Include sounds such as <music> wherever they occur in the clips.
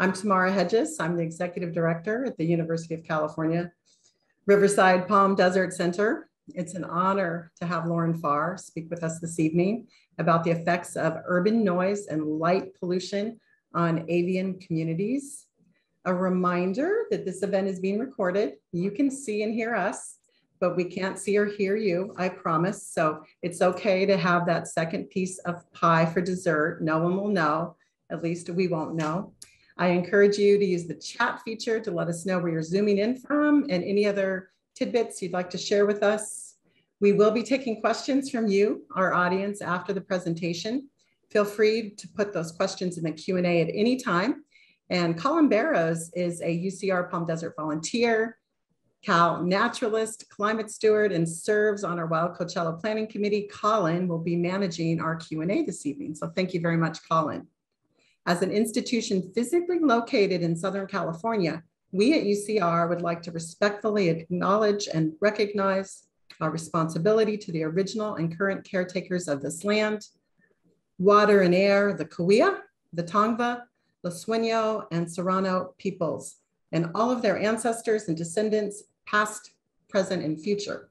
I'm Tamara Hedges. I'm the Executive Director at the University of California Riverside Palm Desert Center. It's an honor to have Lauren Farr speak with us this evening about the effects of urban noise and light pollution on avian communities. A reminder that this event is being recorded. You can see and hear us, but we can't see or hear you, I promise. So it's okay to have that second piece of pie for dessert. No one will know, at least we won't know. I encourage you to use the chat feature to let us know where you're zooming in from and any other tidbits you'd like to share with us. We will be taking questions from you, our audience, after the presentation. Feel free to put those questions in the Q&A at any time. And Colin Barrows is a UCR Palm Desert volunteer, Cal naturalist, climate steward, and serves on our Wild Coachella Planning Committee. Colin will be managing our Q&A this evening. So thank you very much, Colin. As an institution physically located in Southern California, we at UCR would like to respectfully acknowledge and recognize our responsibility to the original and current caretakers of this land, water and air, the Cahuilla, the Tongva, the Luiseño, and Serrano peoples, and all of their ancestors and descendants, past, present, and future.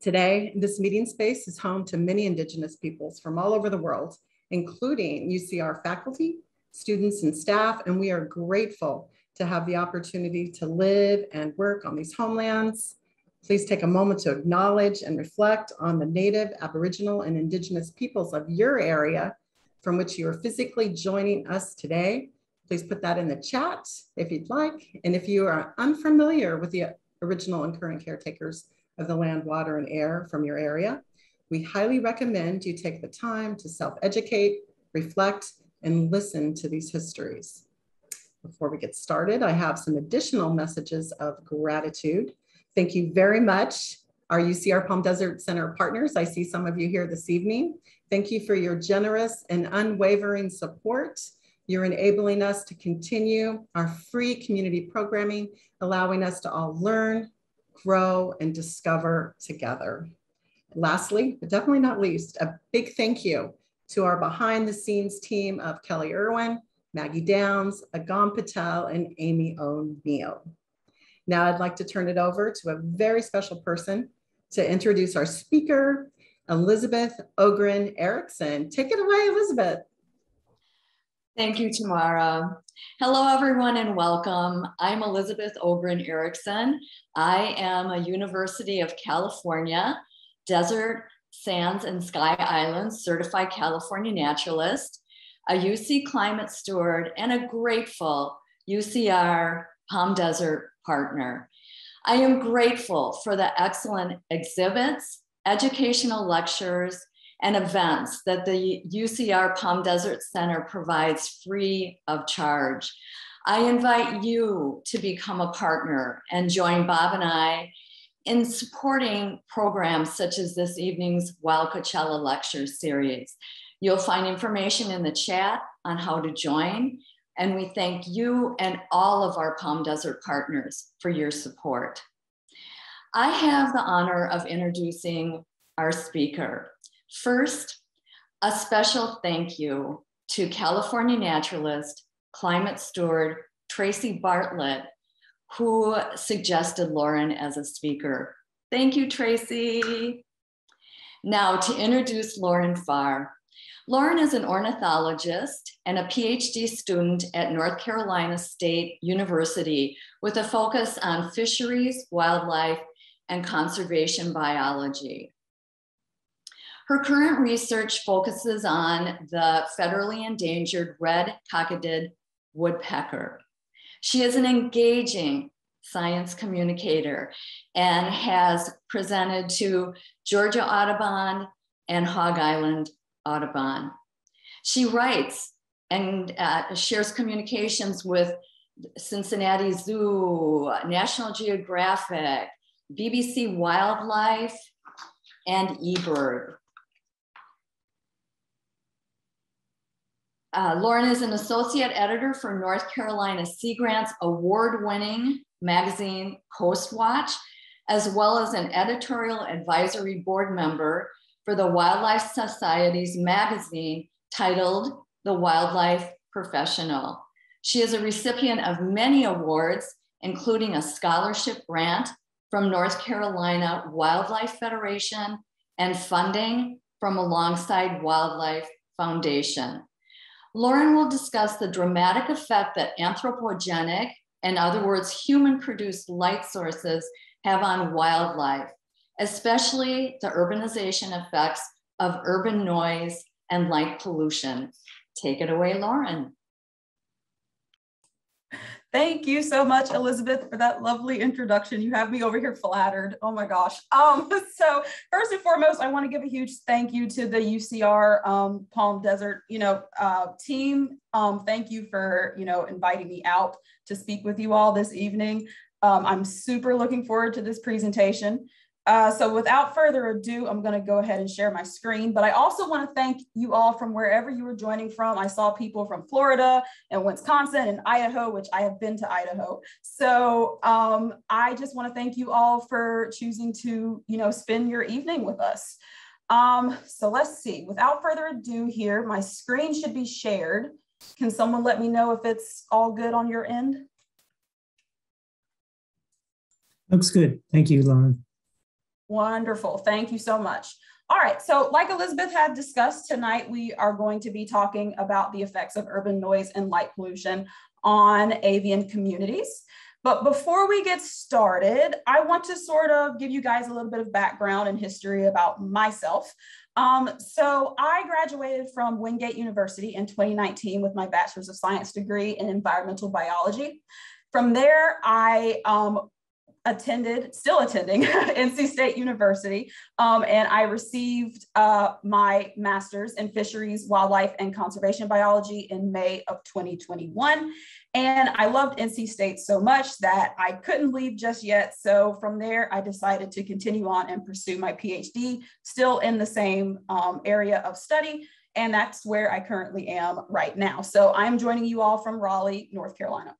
Today, this meeting space is home to many indigenous peoples from all over the world, including UCR faculty, students, and staff, and we are grateful to have the opportunity to live and work on these homelands. Please take a moment to acknowledge and reflect on the Native, Aboriginal, and Indigenous peoples of your area from which you are physically joining us today. Please put that in the chat if you'd like. And if you are unfamiliar with the original and current caretakers of the land, water, and air from your area, we highly recommend you take the time to self-educate, reflect, and listen to these histories. Before we get started, I have some additional messages of gratitude. Thank you very much, our UCR Palm Desert Center partners. I see some of you here this evening. Thank you for your generous and unwavering support. You're enabling us to continue our free community programming, allowing us to all learn, grow, and discover together. Lastly, but definitely not least, a big thank you to our behind the scenes team of Kelly Irwin, Maggie Downs, Agam Patel, and Amy O'Neill. Now I'd like to turn it over to a very special person to introduce our speaker, Elizabeth Ogren Erickson. Take it away, Elizabeth. Thank you, Tamara. Hello, everyone, and welcome. I'm Elizabeth Ogren Erickson. I am a University of California Desert, Sands, and Sky Islands certified California naturalist, a UC climate steward, and a grateful UCR Palm Desert partner. I am grateful for the excellent exhibits, educational lectures, and events that the UCR Palm Desert Center provides free of charge. I invite you to become a partner and join Bob and I in supporting programs such as this evening's Wild Coachella lecture series. You'll find information in the chat on how to join, and we thank you and all of our Palm Desert partners for your support. I have the honor of introducing our speaker. First, a special thank you to California naturalist, climate steward, Tracy Bartlett, who suggested Lauren as a speaker. Thank you, Tracy. Now to introduce Lauren Farr. Lauren is an ornithologist and a PhD student at North Carolina State University with a focus on fisheries, wildlife, and conservation biology. Her current research focuses on the federally endangered red cockaded woodpecker. She is an engaging science communicator and has presented to Georgia Audubon and Hog Island Audubon. She writes and uh, shares communications with Cincinnati Zoo, National Geographic, BBC Wildlife, and eBird. Uh, Lauren is an associate editor for North Carolina Sea Grant's award winning magazine Coast Watch, as well as an editorial advisory board member for the Wildlife Society's magazine titled The Wildlife Professional. She is a recipient of many awards, including a scholarship grant from North Carolina Wildlife Federation and funding from Alongside Wildlife Foundation. Lauren will discuss the dramatic effect that anthropogenic, in other words, human produced light sources have on wildlife, especially the urbanization effects of urban noise and light pollution. Take it away, Lauren. Thank you so much, Elizabeth, for that lovely introduction. You have me over here flattered. Oh my gosh. <laughs> Um, so first and foremost, I want to give a huge thank you to the UCR um, Palm Desert, you know, uh, team. Um, thank you for, you know, inviting me out to speak with you all this evening. Um, I'm super looking forward to this presentation. Uh, so without further ado, I'm going to go ahead and share my screen. But I also want to thank you all from wherever you were joining from. I saw people from Florida and Wisconsin and Idaho, which I have been to Idaho. So um, I just want to thank you all for choosing to, you know, spend your evening with us. Um, so let's see. Without further ado, here my screen should be shared. Can someone let me know if it's all good on your end? Looks good. Thank you, Lauren. Wonderful. Thank you so much. All right. So, like Elizabeth had discussed tonight, we are going to be talking about the effects of urban noise and light pollution on avian communities. But before we get started, I want to sort of give you guys a little bit of background and history about myself. Um, so I graduated from Wingate University in 2019 with my Bachelor's of Science degree in environmental biology. From there, I um, attended, still attending <laughs> NC State University, um, and I received uh, my master's in fisheries, wildlife, and conservation biology in May of 2021. And I loved NC State so much that I couldn't leave just yet. So from there, I decided to continue on and pursue my PhD, still in the same um, area of study. And that's where I currently am right now. So I'm joining you all from Raleigh, North Carolina.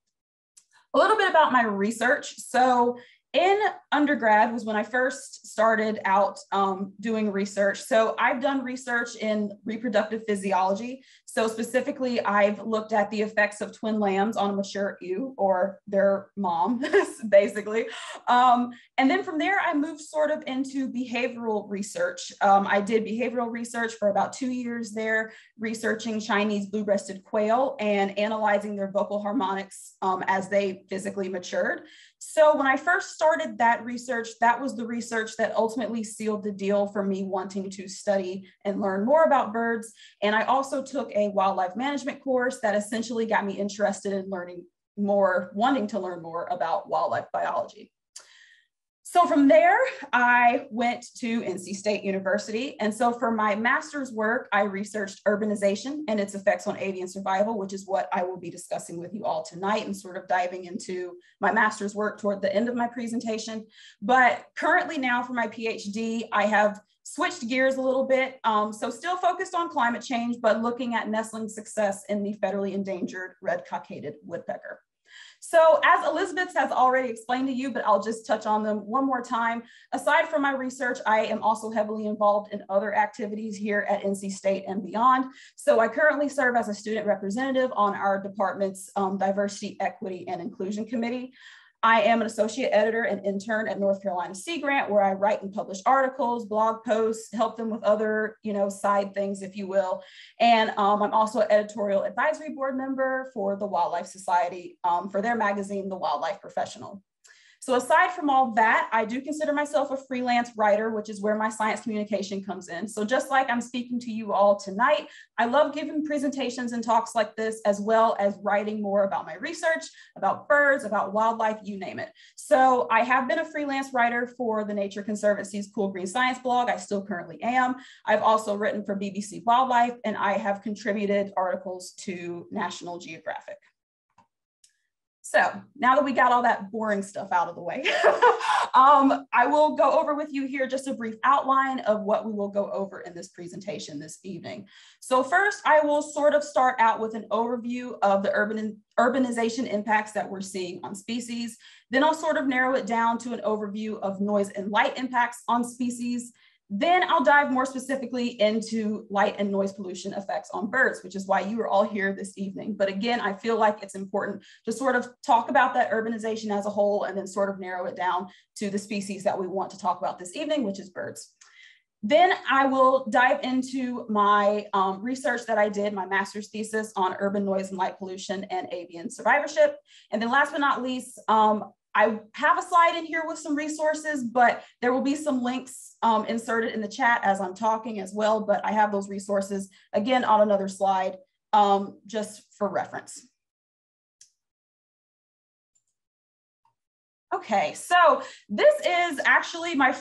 A little bit about my research. So in undergrad was when I first started out um, doing research. So I've done research in reproductive physiology. So specifically, I've looked at the effects of twin lambs on a mature ewe or their mom, <laughs> basically. Um, and then from there, I moved sort of into behavioral research. Um, I did behavioral research for about two years there, researching Chinese blue-breasted quail and analyzing their vocal harmonics um, as they physically matured. So when I first started that research, that was the research that ultimately sealed the deal for me wanting to study and learn more about birds. And I also took a wildlife management course that essentially got me interested in learning more, wanting to learn more about wildlife biology. So from there, I went to NC State University. And so for my master's work, I researched urbanization and its effects on avian survival, which is what I will be discussing with you all tonight and sort of diving into my master's work toward the end of my presentation. But currently now for my PhD, I have switched gears a little bit. Um, so still focused on climate change, but looking at nestling success in the federally endangered red cockaded woodpecker. So as Elizabeth has already explained to you, but I'll just touch on them one more time. Aside from my research, I am also heavily involved in other activities here at NC State and beyond. So I currently serve as a student representative on our department's um, Diversity, Equity, and Inclusion Committee. I am an associate editor and intern at North Carolina Sea Grant, where I write and publish articles, blog posts, help them with other, you know, side things, if you will. And um, I'm also an editorial advisory board member for the Wildlife Society um, for their magazine, The Wildlife Professional. So aside from all that, I do consider myself a freelance writer, which is where my science communication comes in. So just like I'm speaking to you all tonight, I love giving presentations and talks like this, as well as writing more about my research, about birds, about wildlife, you name it. So I have been a freelance writer for the Nature Conservancy's Cool Green Science blog. I still currently am. I've also written for BBC Wildlife, and I have contributed articles to National Geographic. So now that we got all that boring stuff out of the way, <laughs> um, I will go over with you here just a brief outline of what we will go over in this presentation this evening. So first, I will sort of start out with an overview of the urban urbanization impacts that we're seeing on species. Then I'll sort of narrow it down to an overview of noise and light impacts on species. Then I'll dive more specifically into light and noise pollution effects on birds, which is why you are all here this evening. But again, I feel like it's important to sort of talk about that urbanization as a whole and then sort of narrow it down to the species that we want to talk about this evening, which is birds. Then I will dive into my um, research that I did, my master's thesis on urban noise and light pollution and avian survivorship. And then last but not least, um, I have a slide in here with some resources, but there will be some links um, inserted in the chat as I'm talking as well, but I have those resources again on another slide um, just for reference. Okay, so this is actually my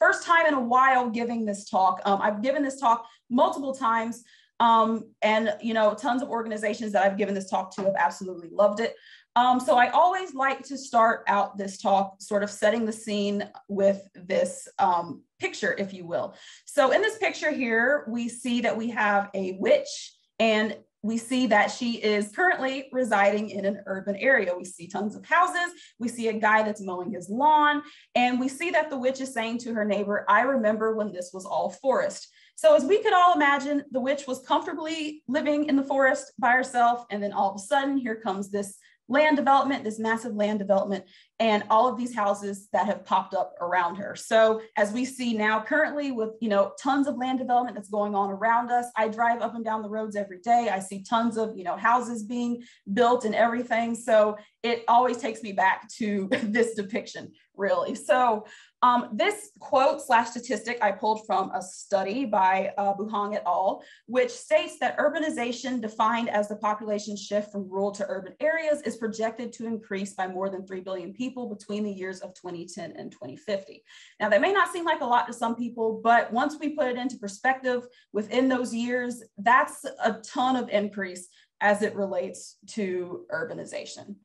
first time in a while giving this talk. Um, I've given this talk multiple times um, and you know, tons of organizations that I've given this talk to have absolutely loved it. Um, so I always like to start out this talk sort of setting the scene with this um, picture, if you will. So in this picture here, we see that we have a witch and we see that she is currently residing in an urban area. We see tons of houses. We see a guy that's mowing his lawn. And we see that the witch is saying to her neighbor, I remember when this was all forest. So as we could all imagine, the witch was comfortably living in the forest by herself. And then all of a sudden, here comes this land development, this massive land development, and all of these houses that have popped up around her. So as we see now currently with, you know, tons of land development that's going on around us, I drive up and down the roads every day. I see tons of, you know, houses being built and everything. So it always takes me back to <laughs> this depiction, really. So um, this quote slash statistic I pulled from a study by uh, et al., which states that urbanization defined as the population shift from rural to urban areas is projected to increase by more than 3 billion people between the years of 2010 and 2050. Now, that may not seem like a lot to some people, but once we put it into perspective within those years, that's a ton of increase as it relates to urbanization.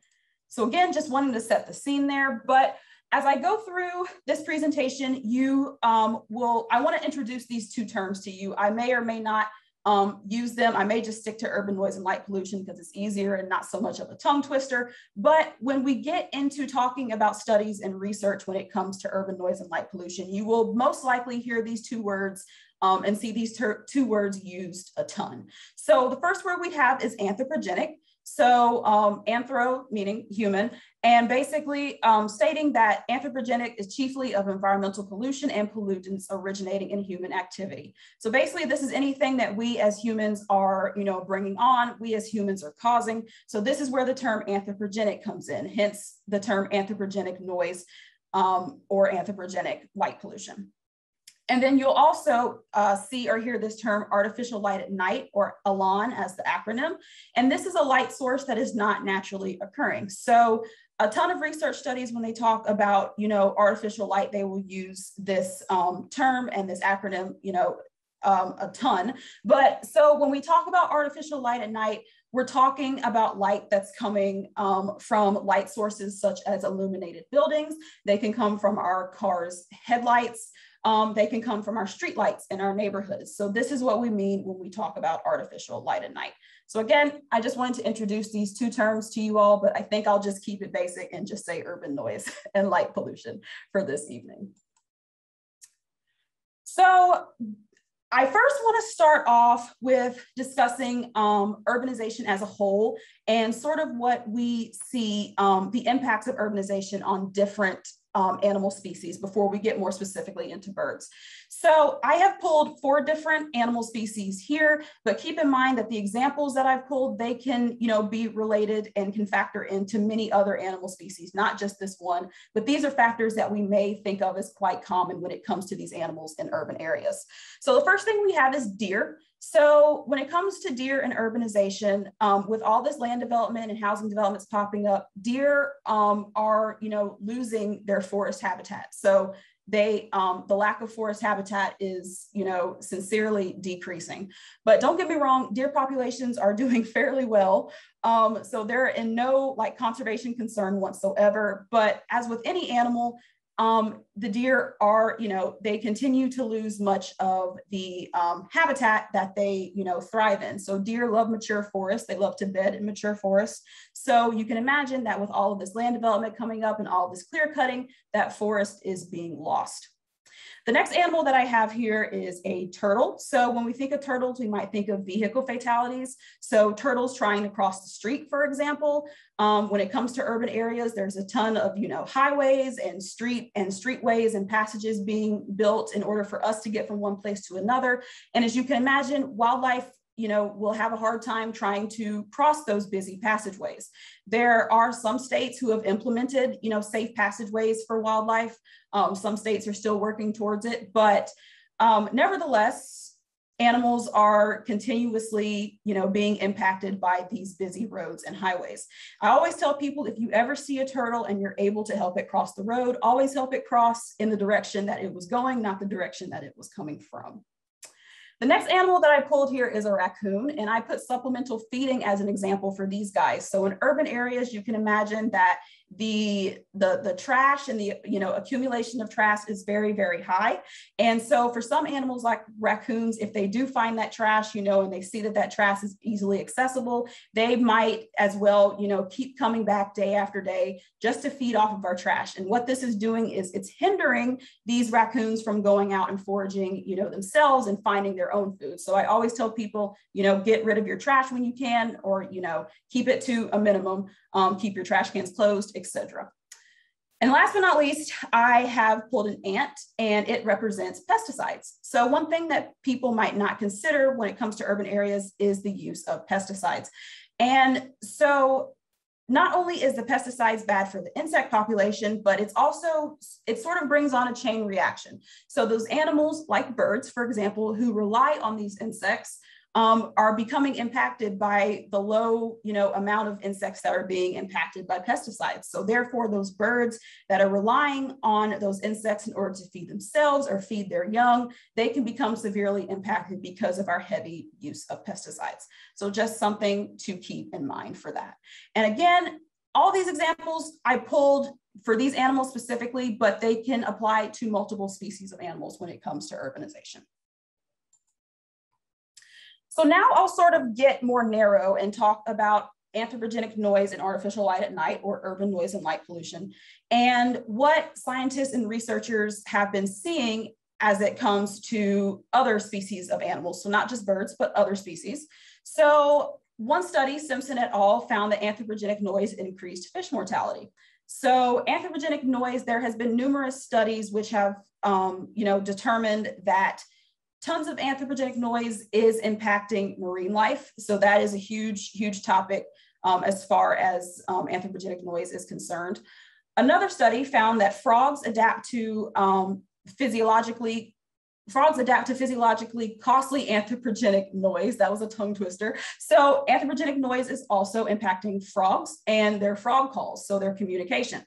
So again, just wanting to set the scene there, but as I go through this presentation, you um, will, I wanna introduce these two terms to you. I may or may not um, use them. I may just stick to urban noise and light pollution because it's easier and not so much of a tongue twister. But when we get into talking about studies and research when it comes to urban noise and light pollution, you will most likely hear these two words um, and see these two words used a ton. So the first word we have is anthropogenic. So um, anthro meaning human, and basically um, stating that anthropogenic is chiefly of environmental pollution and pollutants originating in human activity. So basically this is anything that we as humans are, you know, bringing on, we as humans are causing. So this is where the term anthropogenic comes in, hence the term anthropogenic noise um, or anthropogenic light pollution. And then you'll also uh, see or hear this term artificial light at night or ALAN as the acronym. And this is a light source that is not naturally occurring. So a ton of research studies when they talk about, you know, artificial light, they will use this um, term and this acronym, you know, um, a ton. But so when we talk about artificial light at night, we're talking about light that's coming um, from light sources such as illuminated buildings. They can come from our cars' headlights. Um, they can come from our street lights in our neighborhoods. So this is what we mean when we talk about artificial light at night. So again, I just wanted to introduce these two terms to you all, but I think I'll just keep it basic and just say urban noise <laughs> and light pollution for this evening. So I first want to start off with discussing um, urbanization as a whole and sort of what we see um, the impacts of urbanization on different um, animal species before we get more specifically into birds. So I have pulled four different animal species here, but keep in mind that the examples that I've pulled, they can, you know, be related and can factor into many other animal species, not just this one, but these are factors that we may think of as quite common when it comes to these animals in urban areas. So the first thing we have is deer. So when it comes to deer and urbanization, um, with all this land development and housing developments popping up, deer um, are, you know, losing their forest habitat. So they, um, the lack of forest habitat is, you know, sincerely decreasing. But don't get me wrong, deer populations are <laughs> doing fairly well. Um, so they're in no like conservation concern whatsoever. But as with any animal, um, the deer are, you know, they continue to lose much of the um, habitat that they, you know, thrive in. So deer love mature forests. They love to bed in mature forests. So you can imagine that with all of this land development coming up and all this clear cutting, that forest is being lost. The next animal that I have here is a turtle. So when we think of turtles, we might think of vehicle fatalities. So turtles trying to cross the street, for example. Um, when it comes to urban areas, there's a ton of you know highways and street and streetways and passages being built in order for us to get from one place to another. And as you can imagine, wildlife you know, will have a hard time trying to cross those busy passageways. There are some states who have implemented, you know, safe passageways for wildlife. Um, some states are still working towards it, but um, nevertheless, animals are continuously, you know, being impacted by these busy roads and highways. I always tell people if you ever see a turtle and you're able to help it cross the road, always help it cross in the direction that it was going, not the direction that it was coming from. The next animal that I pulled here is a raccoon, and I put supplemental feeding as an example for these guys. So in urban areas, you can imagine that the the the trash and the you know accumulation of trash is very very high. And so for some animals like raccoons if they do find that trash you know and they see that that trash is easily accessible they might as well you know keep coming back day after day just to feed off of our trash. And what this is doing is it's hindering these raccoons from going out and foraging you know themselves and finding their own food. So i always tell people you know get rid of your trash when you can or you know keep it to a minimum um, keep your trash cans closed etc. And last but not least, I have pulled an ant and it represents pesticides. So one thing that people might not consider when it comes to urban areas is the use of pesticides. And so not only is the pesticides bad for the insect population, but it's also, it sort of brings on a chain reaction. So those animals like birds, for example, who rely on these insects um, are becoming impacted by the low, you know, amount of insects that are being impacted by pesticides. So therefore, those birds that are relying on those insects in order to feed themselves or feed their young, they can become severely impacted because of our heavy use of pesticides. So just something to keep in mind for that. And again, all these examples I pulled for these animals specifically, but they can apply to multiple species of animals when it comes to urbanization. So now I'll sort of get more narrow and talk about anthropogenic noise and artificial light at night or urban noise and light pollution and what scientists and researchers have been seeing as it comes to other species of animals. So not just birds, but other species. So one study, Simpson et al. found that anthropogenic noise increased fish mortality. So anthropogenic noise, there has been numerous studies which have, um, you know, determined that tons of anthropogenic noise is impacting marine life. So that is a huge, huge topic um, as far as um, anthropogenic noise is concerned. Another study found that frogs adapt to um, physiologically, frogs adapt to physiologically costly anthropogenic noise. That was a tongue twister. So anthropogenic noise is also impacting frogs and their frog calls, so their communication.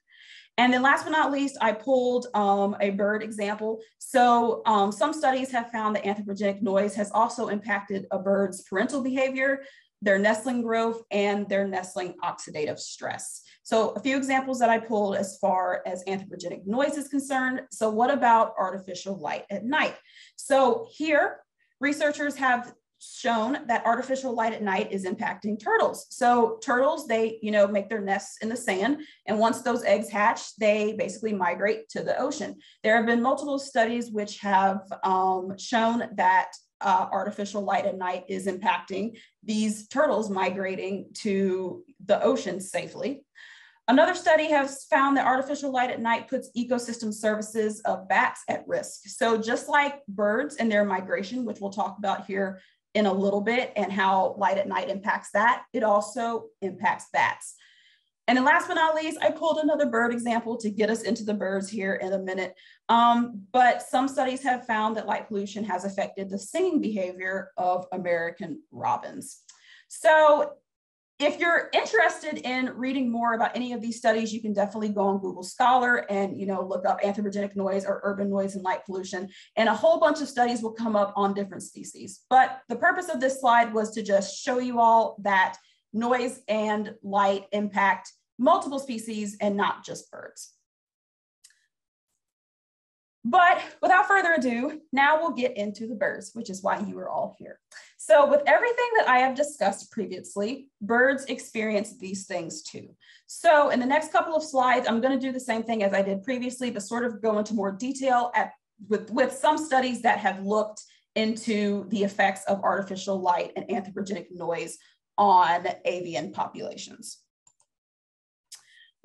And then last but not least, I pulled um, a bird example. So um, some studies have found that anthropogenic noise has also impacted a bird's parental behavior, their nestling growth, and their nestling oxidative stress. So a few examples that I pulled as far as anthropogenic noise is concerned. So what about artificial light at night? So here, researchers have shown that artificial light at night is impacting turtles. So turtles, they, you know, make their nests in the sand. And once those eggs hatch, they basically migrate to the ocean. There have been multiple studies which have um, shown that uh, artificial light at night is impacting these turtles migrating to the ocean safely. Another study has found that artificial light at night puts ecosystem services of bats at risk. So just like birds and their migration, which we'll talk about here in a little bit and how light at night impacts that. It also impacts bats. And then last but not least, I pulled another bird example to get us into the birds here in a minute. Um, but some studies have found that light pollution has affected the singing behavior of American robins. So if you're interested in reading more about any of these studies, you can definitely go on Google Scholar and you know look up anthropogenic noise or urban noise and light pollution, and a whole bunch of studies will come up on different species. But the purpose of this slide was to just show you all that noise and light impact multiple species and not just birds. But without further ado, now we'll get into the birds, which is why you are all here. So with everything that I have discussed previously, birds experience these things too. So in the next couple of slides, I'm gonna do the same thing as I did previously, but sort of go into more detail at with, with some studies that have looked into the effects of artificial light and anthropogenic noise on avian populations.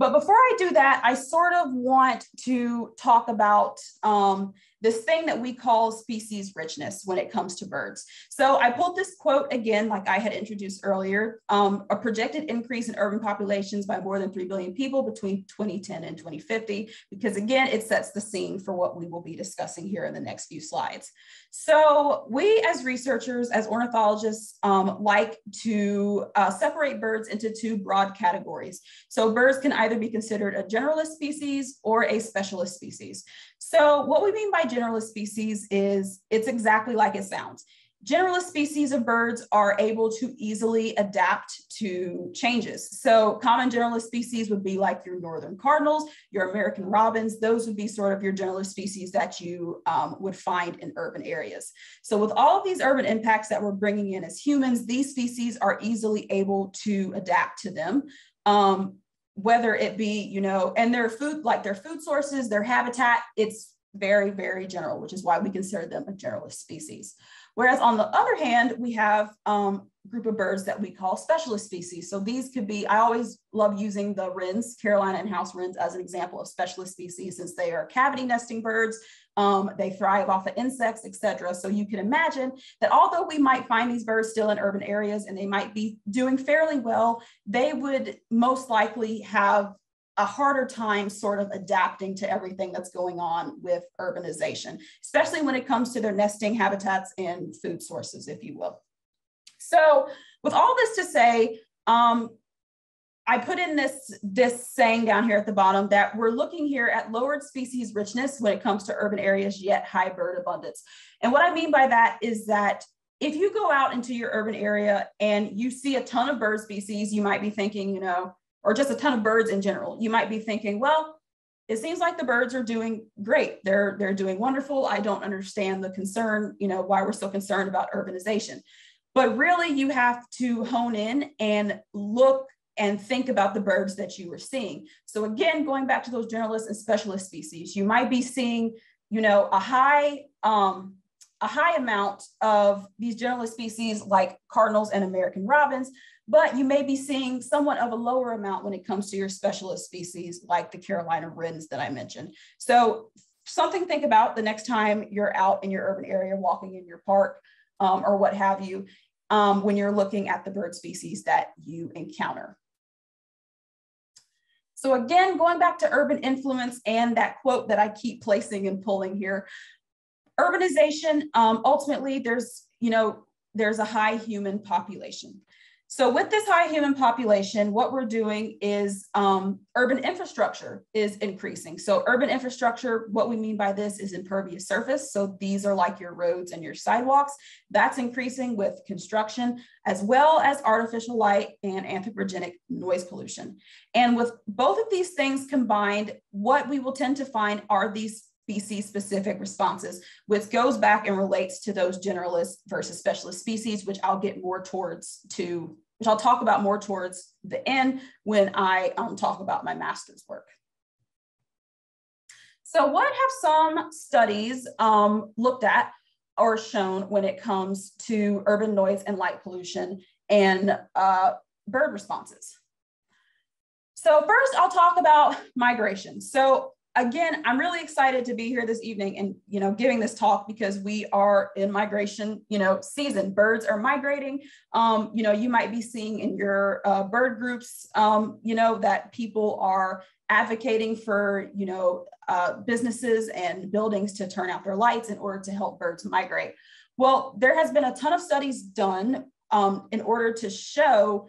But before I do that, I sort of want to talk about um, this thing that we call species richness when it comes to birds. So I pulled this quote again, like I had introduced earlier, um, a projected increase in urban populations by more than 3 billion people between 2010 and 2050, because again, it sets the scene for what we will be discussing here in the next few slides. So we as researchers, as ornithologists, um, like to uh, separate birds into two broad categories. So birds can either be considered a generalist species or a specialist species. So what we mean by generalist species is it's exactly like it sounds. Generalist species of birds are able to easily adapt to changes. So common generalist species would be like your northern cardinals, your American robins. Those would be sort of your generalist species that you um, would find in urban areas. So with all of these urban impacts that we're bringing in as humans, these species are easily able to adapt to them. Um, whether it be, you know, and their food, like their food sources, their habitat, it's very, very general, which is why we consider them a generalist species. Whereas on the other hand, we have um, group of birds that we call specialist species. So these could be, I always love using the wrens, Carolina and house wrens as an example of specialist species since they are cavity nesting birds. Um, they thrive off of insects, etc. So you can imagine that although we might find these birds still in urban areas and they might be doing fairly well, they would most likely have a harder time sort of adapting to everything that's going on with urbanization, especially when it comes to their nesting habitats and food sources, if you will. So with all this to say, um, I put in this, this saying down here at the bottom that we're looking here at lowered species richness when it comes to urban areas, yet high bird abundance. And what I mean by that is that if you go out into your urban area and you see a ton of bird species, you might be thinking, you know, or just a ton of birds in general, you might be thinking, well, it seems like the birds are doing great. They're, they're doing wonderful. I don't understand the concern, you know, why we're so concerned about urbanization. But really, you have to hone in and look and think about the birds that you were seeing. So again, going back to those generalist and specialist species, you might be seeing, you know, a high um, a high amount of these generalist species like cardinals and American robins, but you may be seeing somewhat of a lower amount when it comes to your specialist species like the Carolina wrens that I mentioned. So something think about the next time you're out in your urban area walking in your park um, or what have you um, when you're looking at the bird species that you encounter. So again, going back to urban influence and that quote that I keep placing and pulling here, urbanization, um, ultimately there's, you know, there's a high human population. So with this high human population, what we're doing is um, urban infrastructure is increasing. So urban infrastructure, what we mean by this is impervious surface. So these are like your roads and your sidewalks. That's increasing with construction, as well as artificial light and anthropogenic noise pollution. And with both of these things combined, what we will tend to find are these species specific responses, which goes back and relates to those generalist versus specialist species, which I'll get more towards to which I'll talk about more towards the end when I um, talk about my master's work. So what have some studies um, looked at or shown when it comes to urban noise and light pollution and uh, bird responses? So first I'll talk about migration. So again, I'm really excited to be here this evening and, you know, giving this talk because we are in migration, you know, season. Birds are migrating. Um, you know, you might be seeing in your uh, bird groups, um, you know, that people are advocating for, you know, uh, businesses and buildings to turn out their lights in order to help birds migrate. Well, there has been a ton of studies done um, in order to show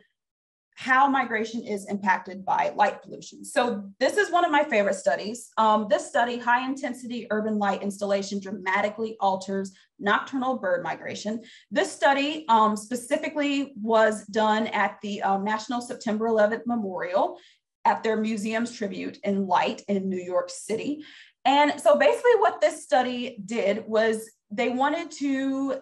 how migration is impacted by light pollution. So this is one of my favorite studies. Um, this study, high intensity urban light installation dramatically alters nocturnal bird migration. This study um, specifically was done at the um, National September 11th Memorial at their museum's tribute in light in New York City. And so basically what this study did was they wanted to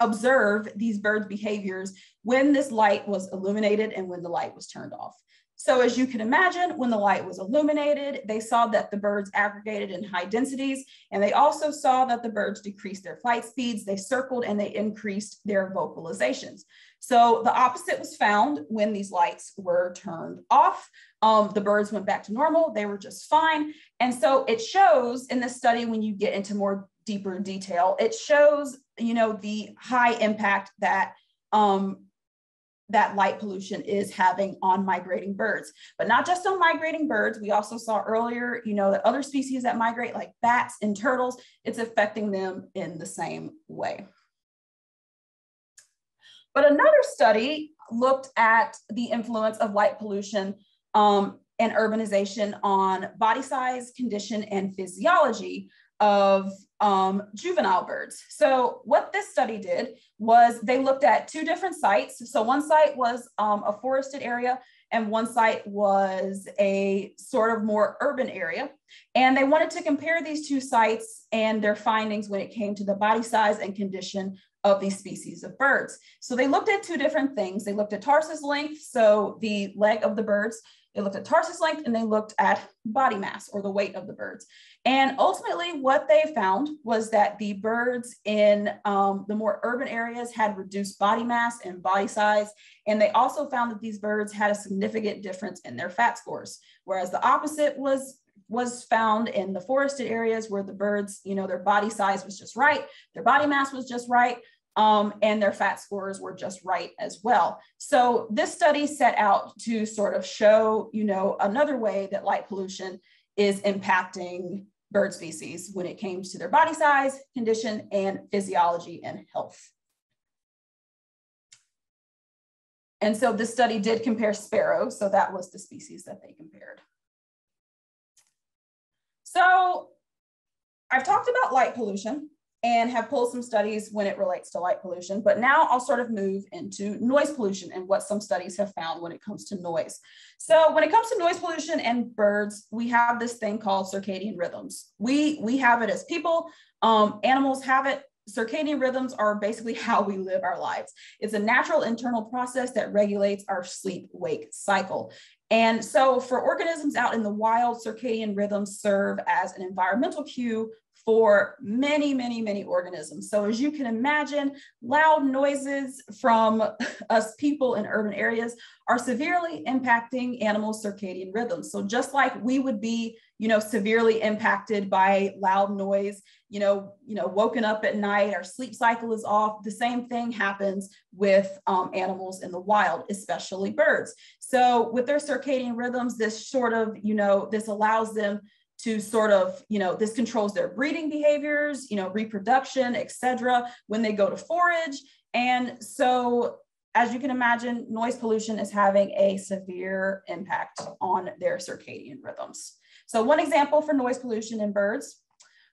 observe these birds' behaviors when this light was illuminated and when the light was turned off. So as you can imagine, when the light was illuminated, they saw that the birds aggregated in high densities, and they also saw that the birds decreased their flight speeds, they circled, and they increased their vocalizations. So the opposite was found when these lights were turned off. Um, the birds went back to normal, they were just fine. And so it shows in this study, when you get into more deeper detail, it shows, you know, the high impact that um, that light pollution is having on migrating birds, but not just on migrating birds. We also saw earlier, you know, that other species that migrate like bats and turtles, it's affecting them in the same way. But another study looked at the influence of light pollution um, and urbanization on body size, condition, and physiology of um, juvenile birds. So what this study did was they looked at two different sites. So one site was um, a forested area and one site was a sort of more urban area. And they wanted to compare these two sites and their findings when it came to the body size and condition of these species of birds. So they looked at two different things. They looked at tarsus length, so the leg of the birds, they looked at tarsus length and they looked at body mass or the weight of the birds. And ultimately, what they found was that the birds in um, the more urban areas had reduced body mass and body size. And they also found that these birds had a significant difference in their fat scores, whereas the opposite was was found in the forested areas where the birds, you know, their body size was just right, their body mass was just right, um, and their fat scores were just right as well. So this study set out to sort of show, you know, another way that light pollution is impacting bird species when it came to their body size, condition, and physiology and health. And so this study did compare sparrows. So that was the species that they compared. So I've talked about light pollution and have pulled some studies when it relates to light pollution. But now I'll sort of move into noise pollution and what some studies have found when it comes to noise. So when it comes to noise pollution and birds, we have this thing called circadian rhythms. We, we have it as people, um, animals have it. Circadian rhythms are basically <laughs> how we live our lives. It's a natural internal process that regulates our sleep wake cycle. And so for organisms out in the wild, circadian rhythms serve as an environmental cue for many, many, many organisms. So as you can imagine, loud noises from us people in urban areas are severely impacting animals' circadian rhythms. So just like we would be, you know, severely impacted by loud noise, you know, you know, woken up at night, our sleep cycle is off. The same thing happens with um, animals in the wild, especially birds. So with their circadian rhythms, this sort of, you know, this allows them to sort of, you know, this controls their breeding behaviors, you know, reproduction, etc. when they go to forage. And so as you can imagine, noise pollution is having a severe impact on their circadian rhythms. So one example for noise pollution in birds,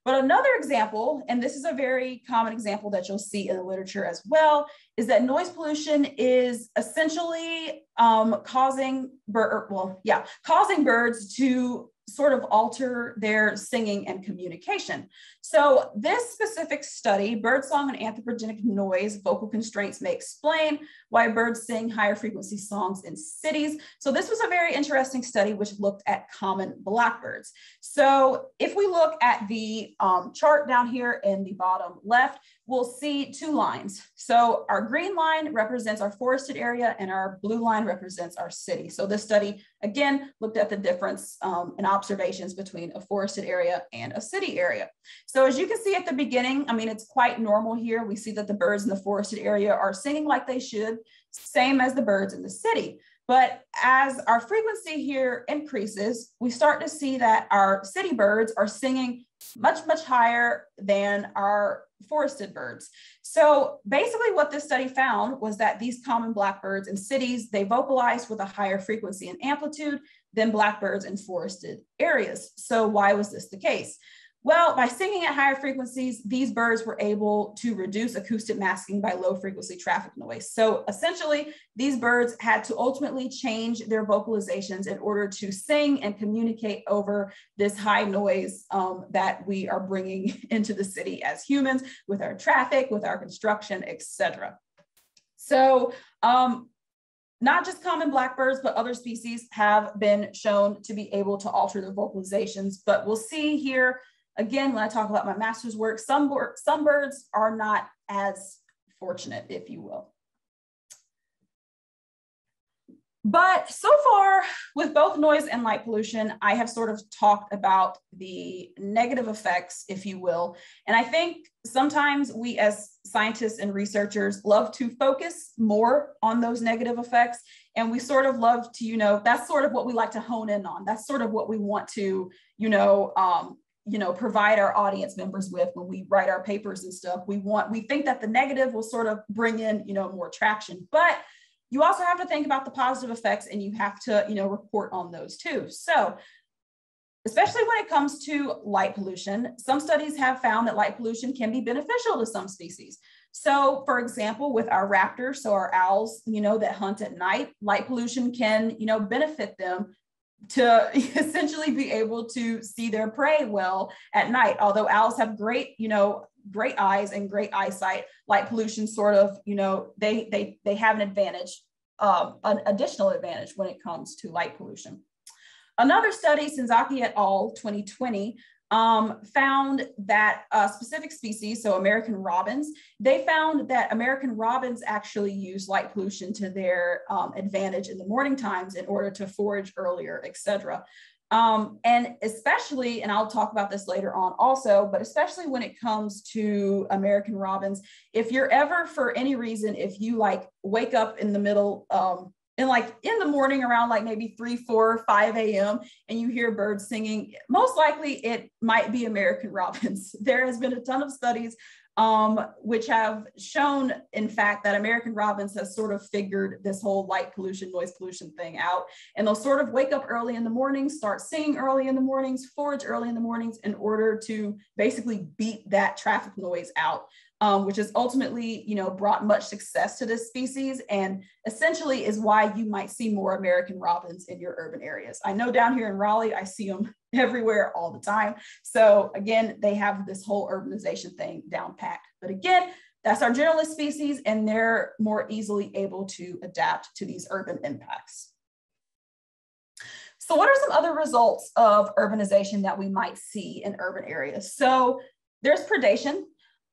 but another example, and this is a very common example that you'll see in the literature as well, is that noise pollution is essentially um, causing, bird, well, yeah, causing birds to sort of alter their singing and communication. So this specific study, birdsong and anthropogenic noise, vocal constraints may explain why birds sing higher frequency songs in cities. So this was a very interesting study which looked at common blackbirds. So if we look at the um, chart down here in the bottom left, we'll see two lines. So our green line represents our forested area and our blue line represents our city. So this study, again, looked at the difference um, in observations between a forested area and a city area. So as you can see at the beginning, I mean, it's quite normal here. We see that the birds in the forested area are singing like they should, same as the birds in the city. But as our frequency here increases, we start to see that our city birds are singing much, much higher than our forested birds. So basically what this study found was that these common blackbirds in cities, they vocalized with a higher frequency and amplitude than blackbirds in forested areas. So why was this the case? Well, by singing at higher frequencies, these birds were able to reduce acoustic masking by low frequency traffic noise. So essentially, these birds had to ultimately change their vocalizations in order to sing and communicate over this high noise um, that we are bringing <laughs> into the city as humans with our traffic, with our construction, etc. So um, not just common blackbirds, but other species have been shown to be able to alter their vocalizations. But we'll see here, again, when I talk about my master's work, some, some birds are not as fortunate, if you will. But so far, with both noise and light pollution, I have sort of talked about the negative effects, if you will. And I think sometimes we as scientists and researchers love to focus more on those negative effects. And we sort of love to, you know, that's sort of what we like to hone in on. That's sort of what we want to, you know, um, you know provide our audience members with when we write our papers and stuff we want we think that the negative will sort of bring in you know more traction but you also have to think about the positive effects and you have to, you know, report on those too. So especially when it comes to light pollution, some studies have found that light pollution can be beneficial to some species. So for example, with our raptors, so our owls, you know, that hunt at night, light pollution can, you know, benefit them to <laughs> essentially be able to see their prey well at night. Although owls have great, you know, great eyes and great eyesight, light pollution sort of, you know, they they they have an advantage, um, an additional advantage when it comes to light pollution. Another study, Senzaki et al. 2020, um, found that a specific species, so American robins, they found that American robins actually use light pollution to their um, advantage in the morning times in order to forage earlier, et cetera. Um, and especially, and I'll talk about this later on also, but especially when it comes to American robins, if you're ever for any reason, if you like wake up in the middle, um, and like in the morning around like maybe 3 4 5 a.m and you hear birds singing most likely it might be american <laughs> robins there has been a ton of studies um, which have shown, in fact, that American robins has sort of figured this whole light pollution, noise pollution thing out. And they'll sort of wake up early in the mornings, start singing early in the mornings, forage early in the mornings in order to basically beat that traffic noise out um, which has ultimately, you know, brought much success to this species and essentially is why you might see more American robins in your urban areas. I know down here in Raleigh, I see them <laughs> everywhere all the time. So again, they have this whole urbanization thing down packed. But again, that's our generalist species and they're more easily able to adapt to these urban impacts. So what are some other results of urbanization that we might see in urban areas? So there's predation.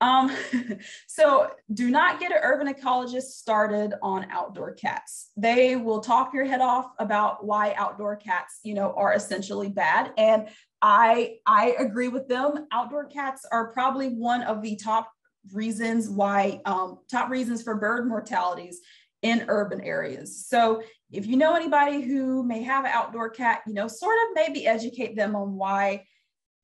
Um, <laughs> so do not get an urban ecologist started on outdoor cats. They will talk your head off about why outdoor cats, you know, are essentially bad. And I I agree with them. Outdoor cats are probably one of the top reasons why um, top reasons for bird mortalities in urban areas. So if you know anybody who may have an outdoor cat, you know, sort of maybe educate them on why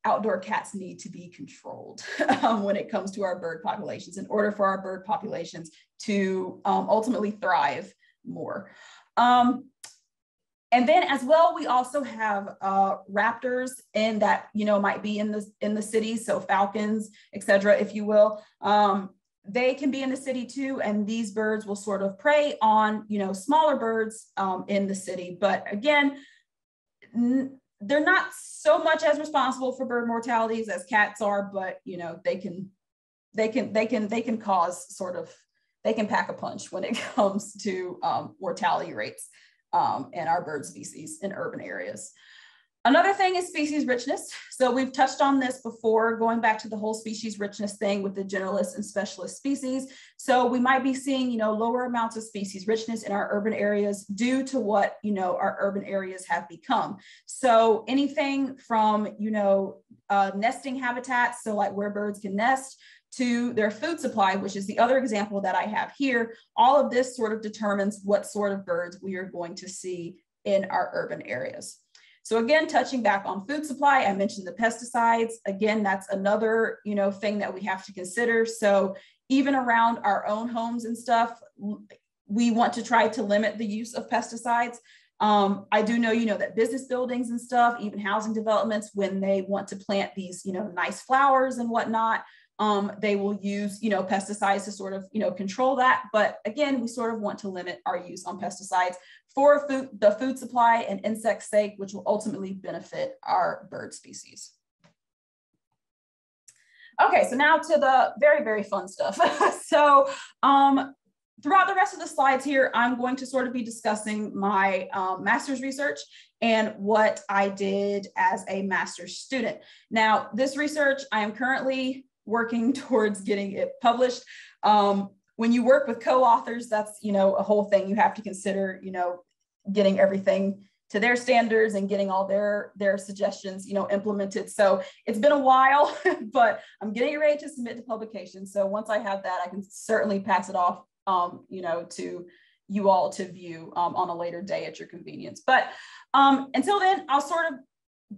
outdoor cats need to be controlled <laughs> um, when it comes to our bird populations in order for our bird populations to um, ultimately thrive more. Um, and then as well, we also have uh, raptors in that, you know, might be in the, in the cities. So falcons, et cetera, if you will. Um, they can be in the city too. And these birds will sort of prey on, you know, smaller birds um, in the city. But again, they're not so much as responsible for bird mortalities as cats are, but you know they can they can they can they can cause sort of they can pack a punch when it <laughs> comes to um, mortality rates um, in our bird species in urban areas. Another thing is species richness. So we've touched on this before, going back to the whole species richness thing with the generalist and specialist species. So we might be seeing, you know, lower amounts of species richness in our urban areas due to what, you know, our urban areas have become. So anything from, you know, uh, nesting habitats, so like where birds can nest, to their food supply, which is the other example that I have here. All of this sort of determines what sort of birds we are going to see in our urban areas. So again, touching back on food supply, I mentioned the pesticides. Again, that's another, you know, thing that we have to consider. So even around our own homes and stuff, we want to try to limit the use of pesticides. Um, I do know, you know, that business buildings and stuff, even housing developments, when they want to plant these, you know, nice flowers and whatnot, um, they will use, you know, pesticides to sort of, you know, control that. But again, we sort of want to limit our use on pesticides for food, the food supply and insect sake, which will ultimately benefit our bird species. Okay, so now to the very, very fun stuff. <laughs> so um, throughout the rest of the slides here, I'm going to sort of be discussing my um, master's research and what I did as a master's student. Now, this research, I am currently working <laughs> towards getting it published. Um, when you work with co-authors, that's, you know, a whole thing. You have to consider, you know, getting everything to their standards and getting all their their suggestions you know implemented. So it's been a while <laughs> but i'm getting ready to submit to publication. So once i have that i can certainly pass it off um, you know to you all to view um, on a later day at your convenience. But um, until then i'll sort of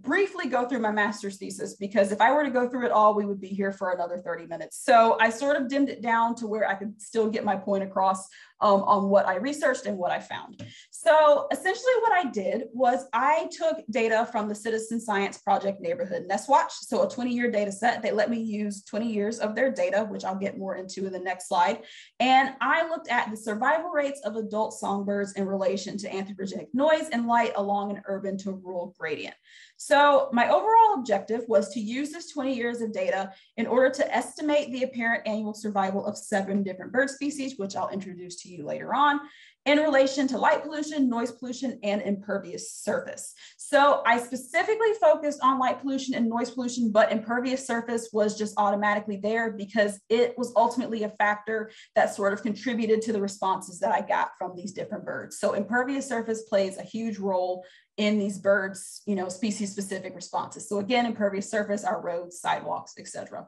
briefly go through my master's thesis because if I were to go through it all, we would be here for another 30 minutes. So I sort of dimmed it down to where I could still get my point across um, on what I researched and what I found. So essentially what I did was I took data from the Citizen Science Project Neighborhood Nest Watch. So a 20 year data set, they let me use 20 years of their data, which I'll get more into in the next slide. And I looked at the survival rates of adult songbirds in relation to anthropogenic noise and light along an urban to rural gradient. So my overall objective was to use this 20 years of data in order to estimate the apparent annual survival of seven different bird species, which I'll introduce to you later on, in relation to light pollution, noise pollution, and impervious surface. So I specifically focused on light pollution and noise pollution, but impervious surface was just automatically there because it was ultimately a factor that sort of contributed to the responses that I got from these different birds. So impervious surface plays a huge role in these birds, you know, species specific responses. So again, impervious surface, our roads, sidewalks, etc.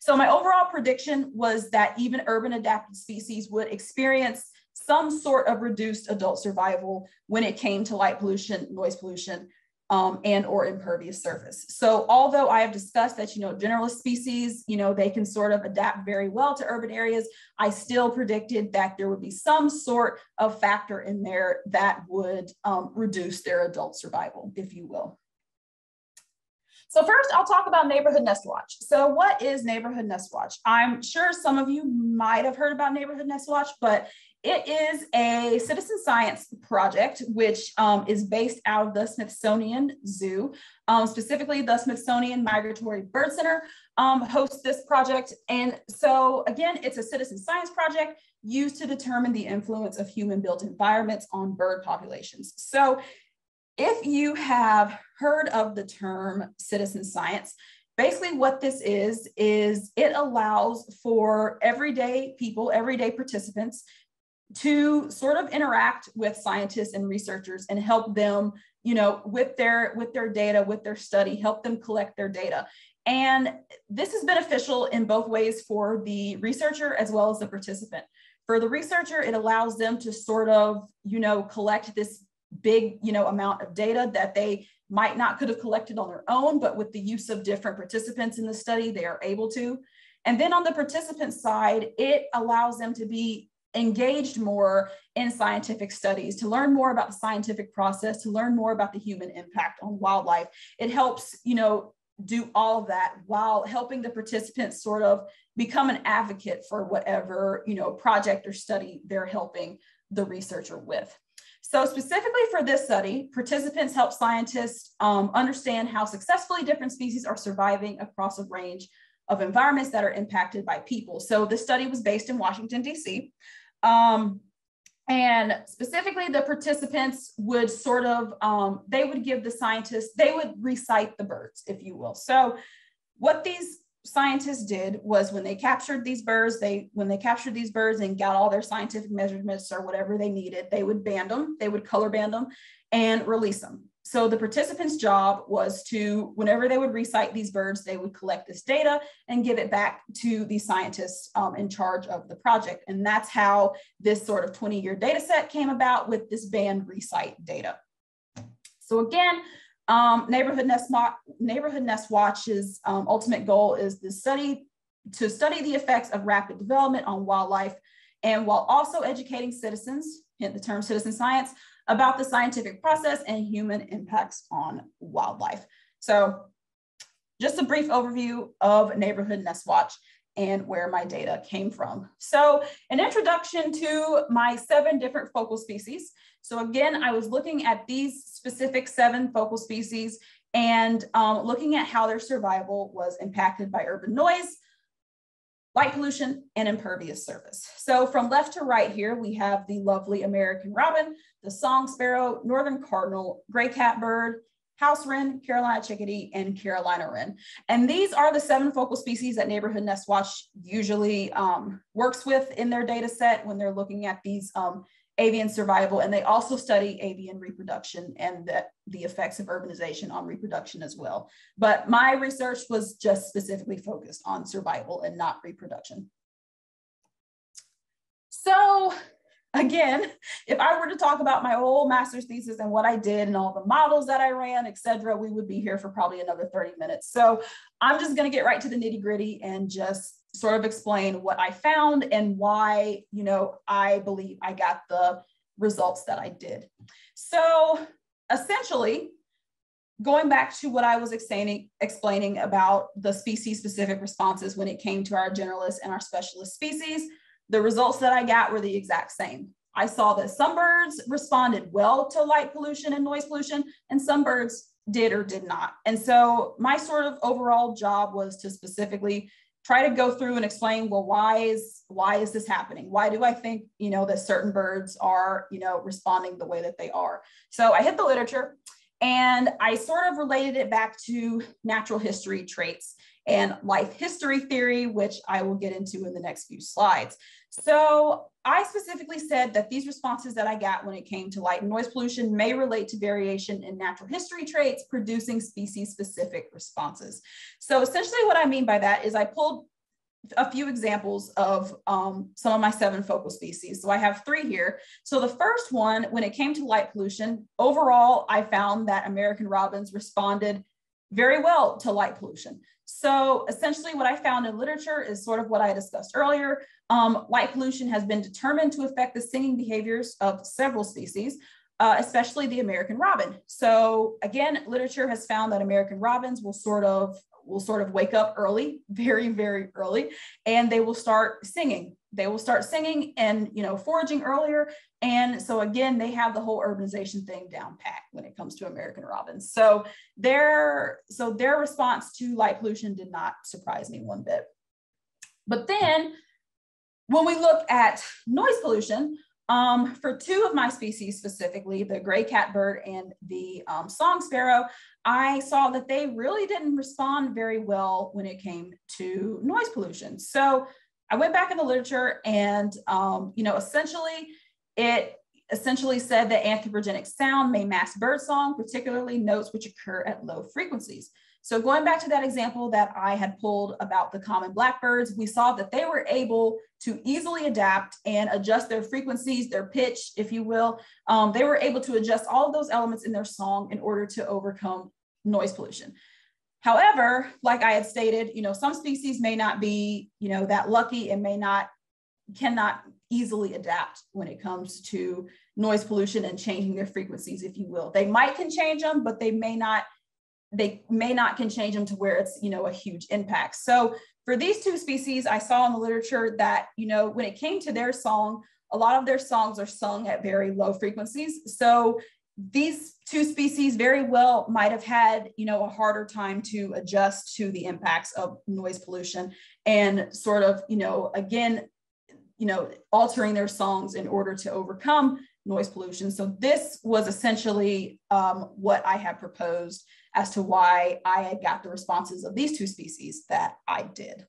So my overall prediction was that even urban adapted species would experience some sort of reduced adult survival when it came to light pollution, noise pollution, um, and or impervious surface. So although I have discussed that, you know, generalist species, you know, they can sort of adapt very well to urban areas, I still predicted that there would be some sort of factor in there that would um, reduce their adult survival, if you will. So first I'll talk about Neighborhood Nest Watch. So what is Neighborhood Nest Watch? I'm sure some of you might have heard about Neighborhood Nest Watch, but it is a citizen science project, which um, is based out of the Smithsonian Zoo. Um, specifically, the Smithsonian Migratory Bird Center um, hosts this project. And so again, it's a citizen science project used to determine the influence of human built environments on bird populations. So if you have heard of the term citizen science, basically what this is, is it allows for everyday people, everyday participants to sort of interact with scientists and researchers and help them you know with their with their data with their study help them collect their data. And this is beneficial in both ways for the researcher as well as the participant. For the researcher it allows them to sort of you know collect this big you know amount of data that they might not could have collected on their own but with the use of different participants in the study they are able to. And then on the participant side it allows them to be engaged more in scientific studies, to learn more about the scientific process, to learn more about the human impact on wildlife. It helps, you know, do all of that while helping the participants sort of become an advocate for whatever, you know, project or study they're helping the researcher with. So specifically for this study, participants help scientists um, understand how successfully different species are surviving across a range of environments that are impacted by people. So the study was based in Washington, DC. Um, and specifically the participants would sort of, um, they would give the scientists, they would resight the birds, if you will. So what these scientists did was when they captured these birds, they when they captured these birds and got all their scientific measurements or whatever they needed, they would band them, they would color band them and release them. So the participants' job was to, whenever they would resight these birds, they would collect this data and give it back to the scientists um, in charge of the project. And that's how this sort of 20 year data set came about with this band resight data. So again, um, Neighborhood, Nest Neighborhood Nest Watch's um, ultimate goal is the study to study the effects of rapid development on wildlife and while also educating citizens, hint the term citizen science, about the scientific process and human impacts on wildlife. So just a brief overview of Neighborhood Nest Watch and where my data came from. So an introduction to my seven different focal species. So again, I was looking at these specific seven focal species and um, looking at how their survival was impacted by urban noise, light pollution, and impervious surface. So from left to right here, we have the lovely American robin, the song sparrow, northern cardinal, gray catbird, house wren, Carolina chickadee, and Carolina wren. And these are the seven focal species that Neighborhood Nest Watch usually um, works with in their data set when they're looking at these um, avian survival. And they also study avian reproduction and the, the effects of urbanization on reproduction as well. But my research was just specifically focused on survival and not reproduction. So again, <laughs> if I were to talk about my whole master's thesis and what I did and all the models that I ran, et cetera, we would be here for probably another 30 minutes. So I'm just going to get right to the nitty gritty and just sort of explain what I found and why, you know, I believe I got the results that I did. So essentially, going back to what I was explaining, explaining about the species specific responses when it came to our generalist and our specialist species, the results that I got were the exact same. I saw that some birds responded well to light pollution and noise pollution, and some birds did or did not. And so my sort of overall job was to specifically try to go through and explain, well, why is why is this happening? Why do I think, you know, that certain birds are, you know, responding the way that they are? So I hit the literature and I sort of related it back to natural history traits and life history theory, which I will get into in the next few slides. So I specifically said that these responses that I got when it came to light and noise pollution may relate to variation in natural history traits producing species specific responses. So essentially what I mean by that is I pulled a few examples of um, some of my seven focal species. So I have three here. So the first one, when it came to light pollution, overall, I found that American robins responded very well to light pollution. So essentially what I found in literature is sort of what I discussed earlier. Um, light pollution has been determined to affect the singing behaviors of several species, uh, especially the American robin. So again, literature has found that American robins will sort of will sort of wake up early, <laughs> very, very early, and they will start singing. They will start singing and you know foraging earlier. And so again, they have the whole urbanization thing down pat when it comes to American robins. So their so their response to light pollution did not surprise me one bit. But then when we look at noise pollution, um, for two of my species specifically, the gray catbird and the um, song sparrow, I saw that they really didn't respond very well when it came to noise pollution. So I went back in the literature and, um, you know, essentially it essentially said that anthropogenic sound may mask birdsong, particularly notes which occur at low frequencies. So going back to that example that I had pulled about the common blackbirds, we saw that they were able to easily adapt and adjust their frequencies, their pitch, if you will. Um, they were able to adjust all of those elements in their song in order to overcome noise pollution. However, like I had stated, you know, some species may not be, you know, that lucky and may not, cannot easily adapt when it comes to noise pollution and changing their frequencies, if you will. They might can change them, but they may not they may not can change them to where it's you know a huge impact. So for these two species i saw in the literature that you know when it came to their song a lot of their songs are sung at very low frequencies. So these two species very well might have had you know a harder time to adjust to the impacts of noise pollution and sort of you know again you know altering their songs in order to overcome noise pollution. So this was essentially um, what i had proposed as to why I got the responses of these two species that I did.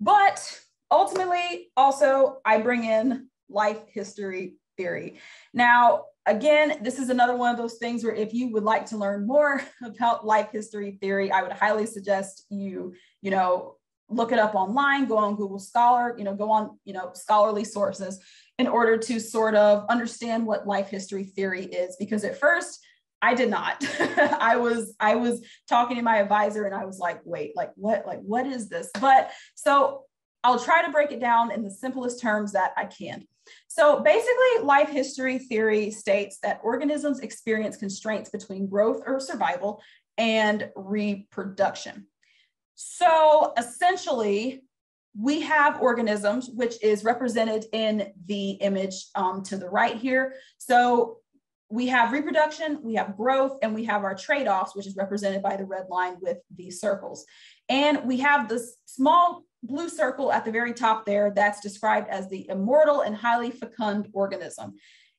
But ultimately, also, I bring in life history theory. Now, again, this is another one of those things where if you would like to learn more <laughs> about life history theory, I would highly suggest you, you know, look it up online, go on Google Scholar, you know, go on, you know, scholarly sources in order to sort of understand what life history theory is. Because at first, I did not. <laughs> I was I was talking to my advisor and I was like, wait, like what like what is this? But so I'll try to break it down in the simplest terms that I can. So basically, life history theory states that organisms experience constraints between growth or survival and reproduction. So essentially, we have organisms, which is represented in the image um, to the right here. So we have reproduction, we have growth, and we have our trade-offs, which is represented by the red line with these circles. And we have this small blue circle at the very top there that's described as the immortal and highly fecund organism.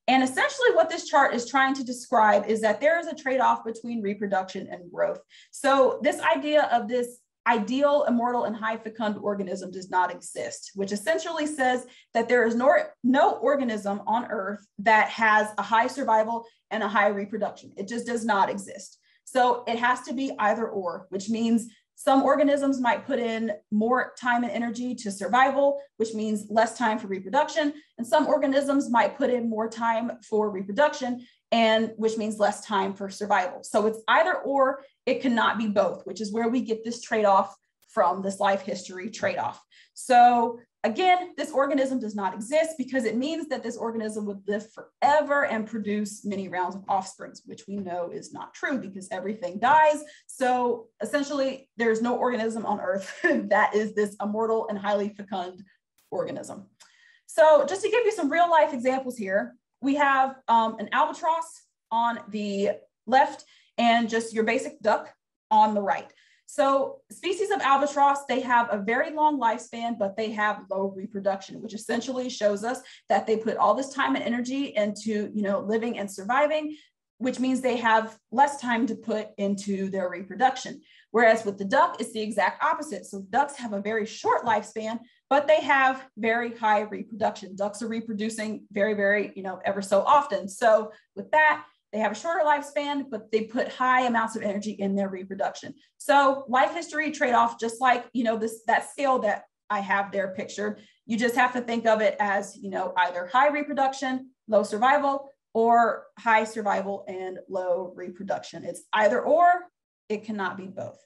And essentially what this chart is trying to describe is that there is a trade-off between reproduction and growth. So this idea of this ideal, immortal, and high fecund organism does not exist, which essentially says that there is no, no organism on Earth that has a high survival and a high reproduction. It just does not exist. So it has to be either or, which means some organisms might put in more time and energy to survival, which means less time for reproduction. And some organisms might put in more time for reproduction, and which means less time for survival. So it's either or, it cannot be both, which is where we get this trade-off from this life history trade-off. So again, this organism does not exist because it means that this organism would live forever and produce many rounds of offsprings, which we know is not true because everything dies. So essentially, there's no organism on Earth <laughs> that is this immortal and highly fecund organism. So just to give you some real life examples here, we have um, an albatross on the left and just your basic duck on the right. So species of albatross, they have a very long lifespan, but they have low reproduction, which essentially shows us that they put all this time and energy into, you know, living and surviving, which means they have less time to put into their reproduction. Whereas with the duck, it's the exact opposite. So ducks have a very short lifespan, but they have very high reproduction. Ducks are reproducing very, very, you know, ever so often. So with that, they have a shorter lifespan, but they put high amounts of energy in their reproduction. So life history trade-off, just like, you know, this that scale that I have there pictured, you just have to think of it as, you know, either high reproduction, low survival, or high survival and low reproduction. It's either or, it cannot be both.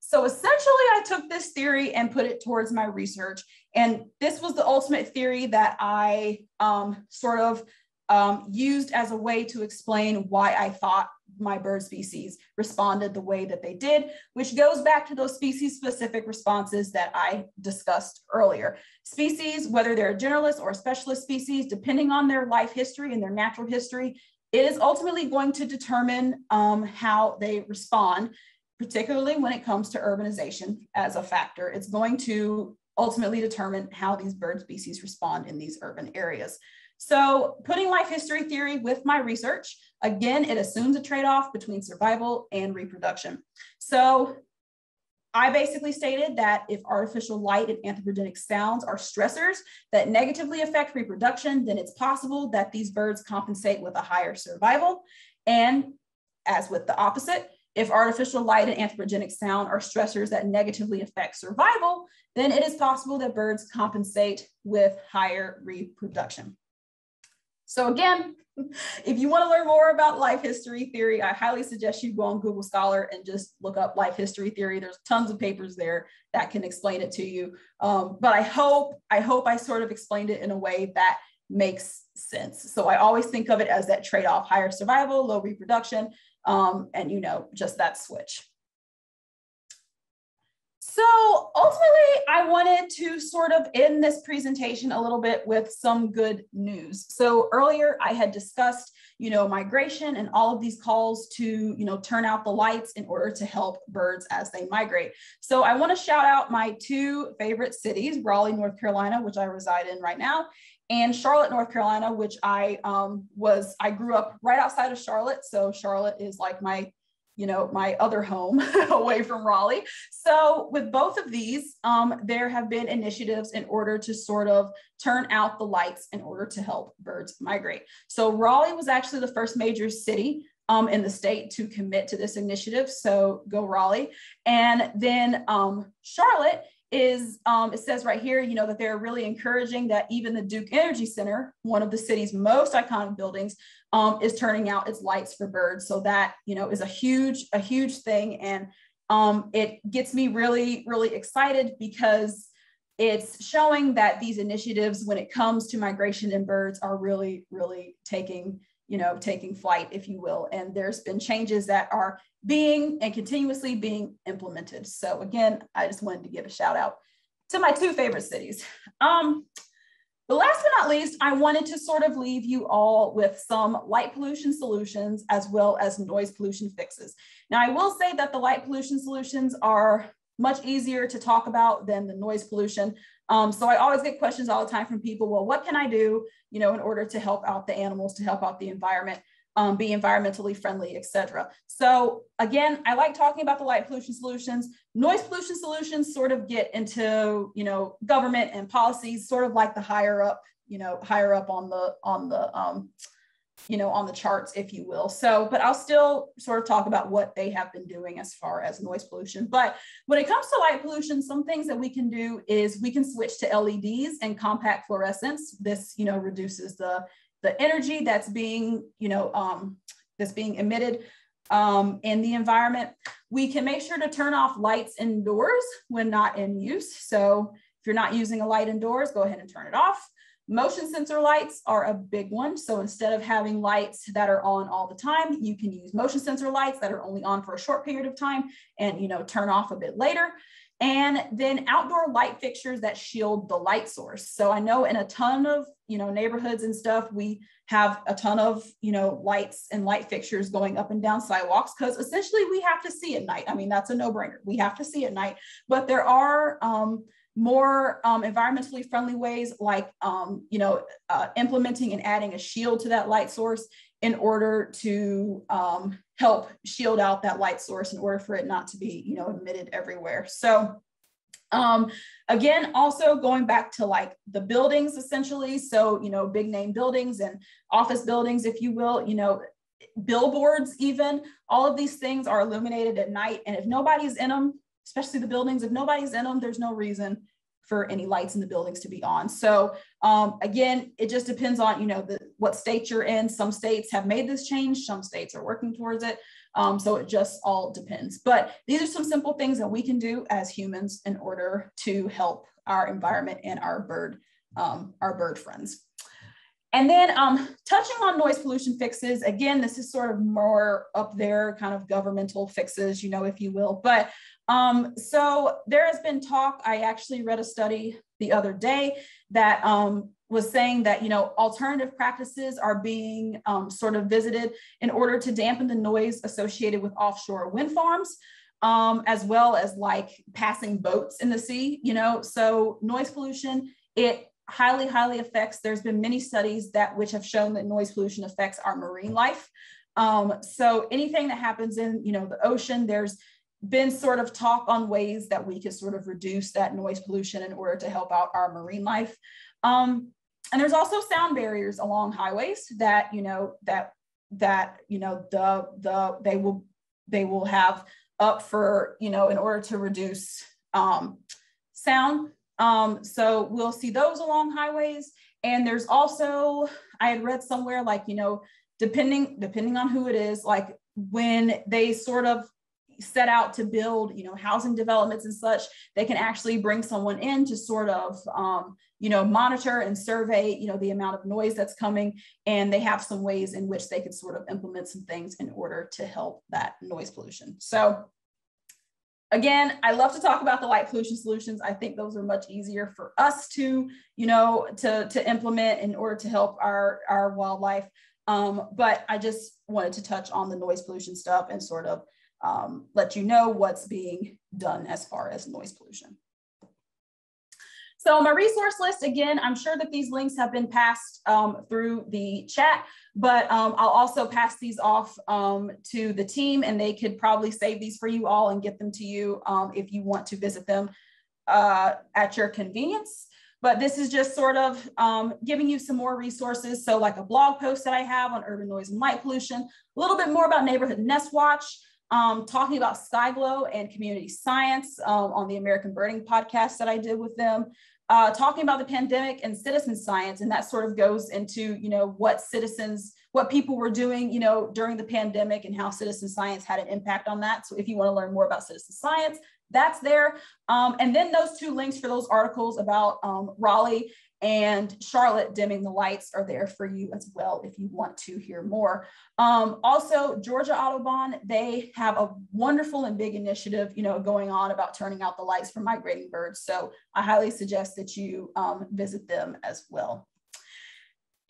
So essentially, I took this theory and put it towards my research. And this was the ultimate theory that I um, sort of um, used as a way to explain why I thought my bird species responded the way that they did, which goes back to those species specific responses that I discussed earlier. Species, whether they're a generalist or a specialist species, depending on their life history and their natural history, it is ultimately going to determine um, how they respond particularly when it comes to urbanization as a factor. It's going to ultimately determine how these bird species respond in these urban areas. So putting life history theory with my research, again, it assumes a trade-off between survival and reproduction. So I basically stated that if artificial light and anthropogenic sounds are stressors that negatively affect reproduction, then it's possible that these birds compensate with a higher survival. And as with the opposite, if artificial light and anthropogenic sound are stressors that negatively affect survival, then it is possible that birds compensate with higher reproduction. So again, <laughs> if you want to learn more about life history theory, I highly suggest you go on Google Scholar and just look up life history theory. There's tons of papers there that can explain it to you. Um, but I hope, I hope I sort of explained it in a way that makes sense. So I always think of it as that trade-off, higher survival, low reproduction um, and you know, just that switch. So ultimately, I wanted to sort of end this presentation a little bit with some good news. So earlier I had discussed, you know, migration and all of these calls to, you know, turn out the lights in order to help birds as they migrate. So I want to shout out my two favorite cities, Raleigh, North Carolina, which I reside in right now, and Charlotte, North Carolina, which I um, was, I grew up right outside of Charlotte. So Charlotte is like my, you know, my other home <laughs> away from Raleigh. So with both of these, um, there have been initiatives in order to sort of turn out the lights in order to help birds migrate. So Raleigh was actually the first major city um, in the state to commit to this initiative. So go Raleigh. And then um, Charlotte is um, it says right here, you know, that they're really encouraging that even the Duke Energy Center, one of the city's most iconic buildings, um, is turning out its lights for birds. So that, you know, is a huge, a huge thing. And um, it gets me really, really excited because it's showing that these initiatives, when it comes to migration and birds, are really, really taking you know, taking flight, if you will. And there's been changes that are being and continuously being implemented. So again, I just wanted to give a shout out to my two favorite cities. Um, But last but not least, I wanted to sort of leave you all with some light pollution solutions as well as noise pollution fixes. Now, I will say that the light pollution solutions are much easier to talk about than the noise pollution. Um, so I always get questions all the time from people, well, what can I do, you know, in order to help out the animals, to help out the environment, um, be environmentally friendly, etc. So again, I like talking about the light pollution solutions. Noise pollution solutions sort of get into, you know, government and policies, sort of like the higher up, you know, higher up on the on the um, you know, on the charts, if you will. So, but I'll still sort of talk about what they have been doing as far as noise pollution. But when it comes to light pollution, some things that we can do is we can switch to LEDs and compact fluorescence. This, you know, reduces the the energy that's being, you know, um, that's being emitted um, in the environment. We can make sure to turn off lights indoors when not in use. So if you're not using a light indoors, go ahead and turn it off. Motion sensor lights are a big one. So instead of having lights that are on all the time, you can use motion sensor lights that are only on for a short period of time and you know turn off a bit later. And then outdoor light fixtures that shield the light source. So I know in a ton of you know neighborhoods and stuff, we have a ton of you know lights and light fixtures going up and down sidewalks because essentially we have to see at night. I mean that's a no-brainer. We have to see at night, but there are um, more um, environmentally friendly ways like um, you know uh, implementing and adding a shield to that light source in order to um, help shield out that light source in order for it not to be you know emitted everywhere so um, again also going back to like the buildings essentially so you know big name buildings and office buildings if you will you know billboards even all of these things are illuminated at night and if nobody's in them especially the buildings. If nobody's in them, there's no reason for any lights in the buildings to be on. So um, again, it just depends on, you know, the, what state you're in. Some states have made this change. Some states are working towards it. Um, so it just all depends. But these are some simple things that we can do as humans in order to help our environment and our bird, um, our bird friends. And then um, touching on noise pollution fixes, again, this is sort of more up there kind of governmental fixes, you know, if you will. But um, so there has been talk, I actually read a study the other day that um, was saying that, you know, alternative practices are being um, sort of visited in order to dampen the noise associated with offshore wind farms. Um, as well as like passing boats in the sea, you know, so noise pollution, it highly, highly affects, there's been many studies that which have shown that noise pollution affects our marine life. Um, so anything that happens in, you know, the ocean, there's been sort of talk on ways that we could sort of reduce that noise pollution in order to help out our marine life. Um, and there's also sound barriers along highways that, you know, that, that, you know, the, the, they will, they will have up for, you know, in order to reduce um, sound um, so we'll see those along highways. And there's also, I had read somewhere like, you know, depending, depending on who it is, like when they sort of set out to build, you know, housing developments and such, they can actually bring someone in to sort of, um, you know, monitor and survey, you know, the amount of noise that's coming. And they have some ways in which they could sort of implement some things in order to help that noise pollution. So again, I love to talk about the light pollution solutions. I think those are much easier for us to, you know, to, to implement in order to help our, our wildlife. Um, but I just wanted to touch on the noise pollution stuff and sort of um, let you know what's being done as far as noise pollution. So my resource list, again, I'm sure that these links have been passed um, through the chat, but um, I'll also pass these off um, to the team and they could probably save these for you all and get them to you um, if you want to visit them uh, at your convenience. But this is just sort of um, giving you some more resources. So like a blog post that I have on urban noise and light pollution, a little bit more about neighborhood nest watch, um, talking about SkyGlow and community science um, on the American Birding podcast that I did with them, uh, talking about the pandemic and citizen science. And that sort of goes into, you know, what citizens, what people were doing, you know, during the pandemic and how citizen science had an impact on that. So if you want to learn more about citizen science, that's there. Um, and then those two links for those articles about um, Raleigh and Charlotte Dimming the Lights are there for you as well if you want to hear more. Um, also, Georgia Audubon, they have a wonderful and big initiative, you know, going on about turning out the lights for migrating birds. So I highly suggest that you um, visit them as well.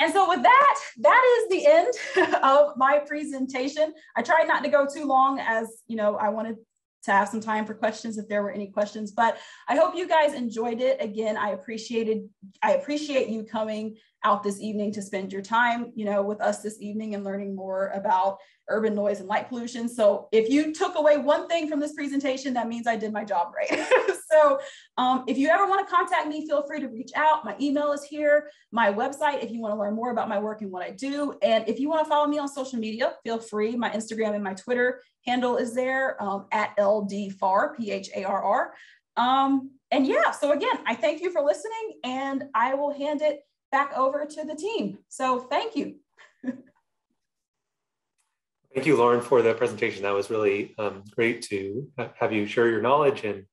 And so with that, that is the end <laughs> of my presentation. I tried not to go too long as, you know, I wanted to have some time for questions if there were any questions. But I hope you guys enjoyed it. Again, I appreciated I appreciate you coming out this evening to spend your time, you know, with us this evening and learning more about urban noise and light pollution. So if you took away one thing from this presentation, that means I did my job right. <laughs> so um, if you ever want to contact me, feel free to reach out. My email is here, my website, if you want to learn more about my work and what I do. And if you want to follow me on social media, feel free. My Instagram and my Twitter handle is there um, at LDFAR, P-H-A-R-R. Um, and yeah, so again, I thank you for listening and I will hand it back over to the team. So thank you. Thank you, Lauren, for the presentation. That was really um, great to have you share your knowledge and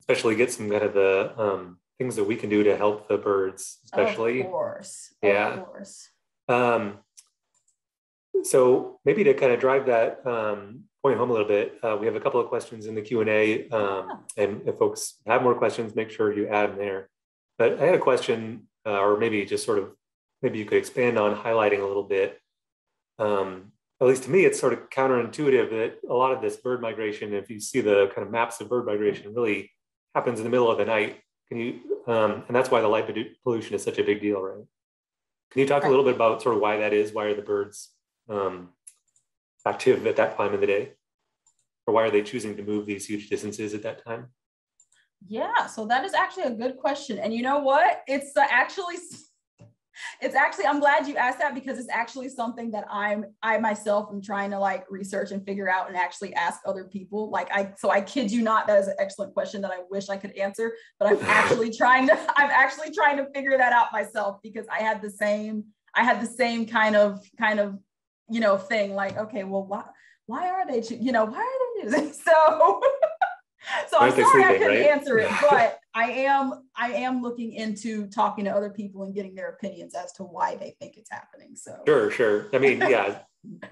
especially get some kind of the um, things that we can do to help the birds, especially. Of course. Yeah. Of course. Um, so maybe to kind of drive that um, point home a little bit, uh, we have a couple of questions in the Q&A. Um, and if folks have more questions, make sure you add them there. But I had a question, uh, or maybe just sort of, maybe you could expand on highlighting a little bit um, at least to me, it's sort of counterintuitive that a lot of this bird migration, if you see the kind of maps of bird migration, really happens in the middle of the night. Can you, um, and that's why the light pollution is such a big deal, right? Can you talk right. a little bit about sort of why that is? Why are the birds um, active at that time of the day? Or why are they choosing to move these huge distances at that time? Yeah, so that is actually a good question. And you know what? It's uh, actually it's actually i'm glad you asked that because it's actually something that i'm i myself am trying to like research and figure out and actually ask other people like i so i kid you not that is an excellent question that i wish i could answer but i'm actually <laughs> trying to i'm actually trying to figure that out myself because i had the same i had the same kind of kind of you know thing like okay well why why are they you know why are they using <laughs> so <laughs> so I'm sorry sleeping, I couldn't right? answer it, <laughs> but I am I am looking into talking to other people and getting their opinions as to why they think it's happening. So sure, sure. I mean, <laughs> yeah,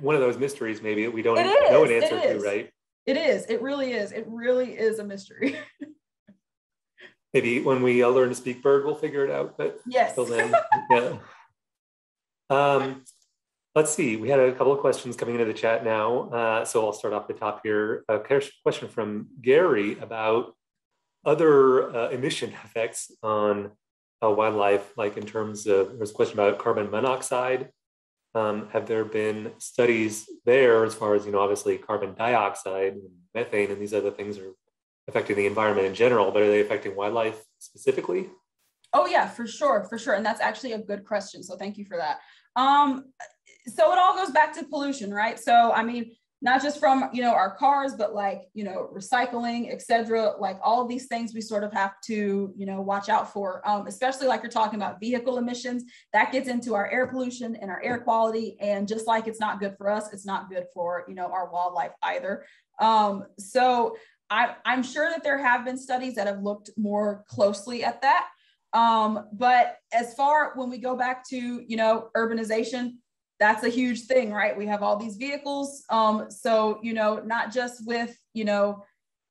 one of those mysteries maybe we don't know an answer to, right? It is. It really is. It really is a mystery. maybe when we learn to speak bird, we'll figure it out. But yes, till then, yeah. Um, Let's see, we had a couple of questions coming into the chat now. Uh, so I'll start off the top here. A question from Gary about other uh, emission <laughs> effects on uh, wildlife, like in terms of, there's a question about carbon monoxide. Um, have there been studies there as far as, you know, obviously carbon dioxide and methane and these other things are affecting the environment in general, but are they affecting wildlife specifically? Oh yeah, for sure, for sure. And that's actually a good question. So thank you for that. Um, so it all goes back to pollution, right? So I mean, not just from you know our cars, but like you know recycling, et cetera, Like all these things we sort of have to you know watch out for, um, especially like you're talking about vehicle emissions. That gets into our air pollution and our air quality, and just like it's not good for us, it's not good for you know our wildlife either. Um, so I, I'm sure that there have been studies that have looked more closely at that. Um, but as far when we go back to you know urbanization, that's a huge thing, right? We have all these vehicles. Um, so, you know, not just with, you know,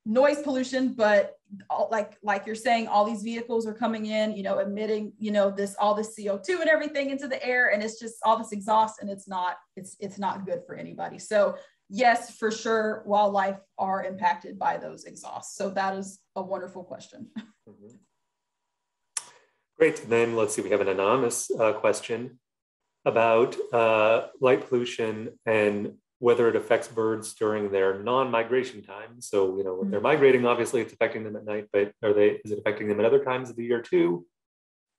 noise pollution, but all, like, like you're saying, all these vehicles are coming in, you know, emitting, you know, this, all this CO2 and everything into the air. And it's just all this exhaust and it's not, it's, it's not good for anybody. So yes, for sure, wildlife are impacted by those exhausts. So that is a wonderful question. Mm-hmm. Great. then let's see, we have an anonymous uh, question about uh, light pollution and whether it affects birds during their non-migration time. So, you know, when they're mm-hmm. migrating, obviously it's affecting them at night, but are they, is it affecting them at other times of the year too?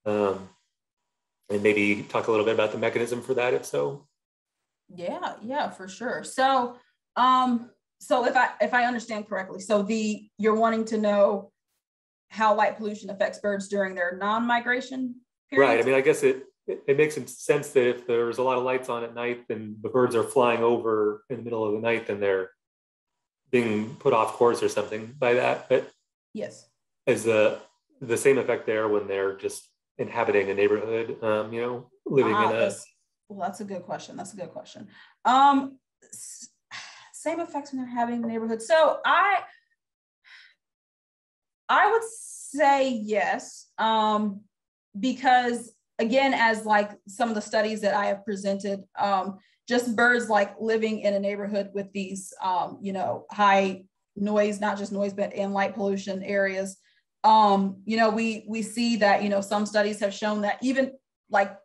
Um, and maybe talk a little bit about the mechanism for that, if so. Yeah, yeah, for sure. So, um, so if I if I understand correctly, so the you're wanting to know how light pollution affects birds during their non-migration period. Right. I mean, I guess it it, it makes sense that if there's a lot of lights on at night, then the birds are flying over in the middle of the night, then they're being put off course or something by that. But yes, is the the same effect there when they're just inhabiting a neighborhood, um, you know, living Ah, in a, that's- Well, that's a good question. That's a good question. Um, same effects when they're having neighborhood. So I, I would say yes, um, because again, as like some of the studies that I have presented, um, just birds like living in a neighborhood with these, um, you know, high noise, not just noise, but and light pollution areas. Um, you know, we we see that you know some studies have shown that even like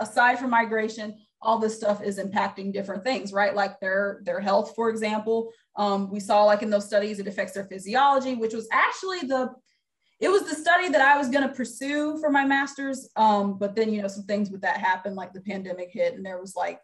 aside from migration, all this stuff is impacting different things, right? Like their their health, for example. Um, we saw like in those studies, it affects their physiology, which was actually the it was the study that I was going to pursue for my master's. Um, but then you know some things with that happened, like the pandemic hit, and there was like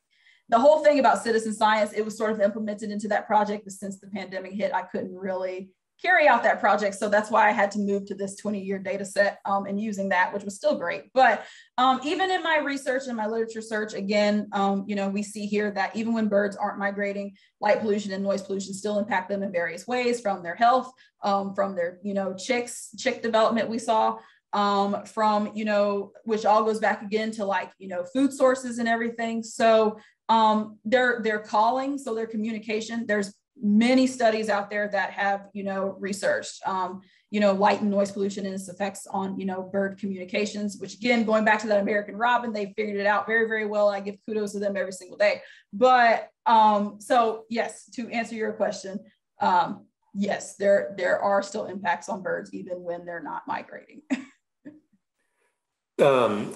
the whole thing about citizen science. It was sort of implemented into that project, but since the pandemic hit, I couldn't really carry out that project. So that's why I had to move to this 20 year data set um, and using that, which was still great. But um, even in my research and my literature search, again, um, you know, we see here that even when birds aren't migrating, light pollution and noise pollution still impact them in various ways from their health, um, from their, you know, chicks, chick development we saw, um, from, you know, which all goes back again to like, you know, food sources and everything. So um, their, their calling, so their communication, there's many studies out there that have, you know, researched, um, you know, light and noise pollution and its effects on, you know, bird communications, which again, going back to that American robin, they figured it out very, very well. I give kudos to them every single day. But um, so yes, to answer your question, um, yes, there, there are still impacts on birds even when they're not migrating. <laughs> um,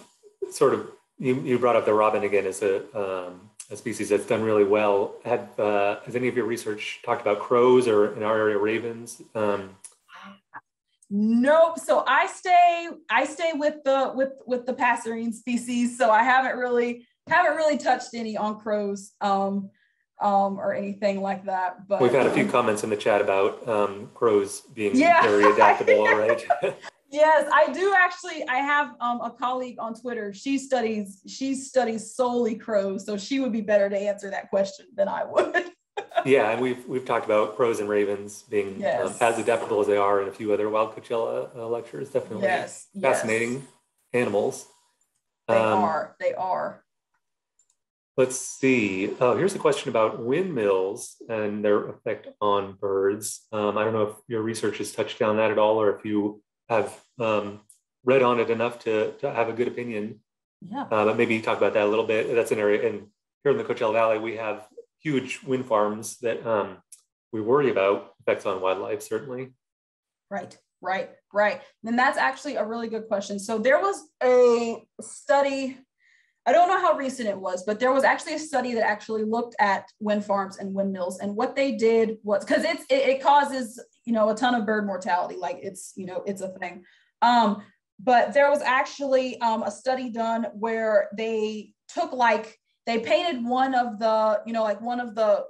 sort of, you, you brought up the robin again as a, um, a species that's done really well. Have, uh, has any of your research talked about crows or in our area ravens? Um, Nope. So I stay I stay with the with with the passerine species. So I haven't really haven't really touched any on crows um um or anything like that. But we've had a few comments in the chat about um, crows being Yeah. very adaptable, all right? <laughs> <laughs> yes, I do actually I have um a colleague on Twitter. She studies she studies solely crows. So she would be better to answer that question than I would. <laughs> yeah, and we've we've talked about crows and ravens being um, as adaptable as they are in a few other wild Coachella uh, lectures. Definitely yes. fascinating Yes, animals. they Um, are. They are. Let's see. Oh, here's a question about windmills and their effect on birds. Um, I don't know if your research has touched on that at all, or if you have um, read on it enough to, to have a good opinion. Yeah. Uh, but maybe you talk about that a little bit. That's an area, and here in the Coachella Valley, we have huge wind farms that um, we worry about effects on wildlife. Certainly. Right, right, right. And that's actually a really good question. So there was a study, I don't know how recent it was, but there was actually a study that actually looked at wind farms and windmills. And what they did was because it's it, it causes, you know, a ton of bird mortality, like it's, you know, it's a thing. Um, but there was actually um, a study done where they took like they painted one of the, you know, like one of the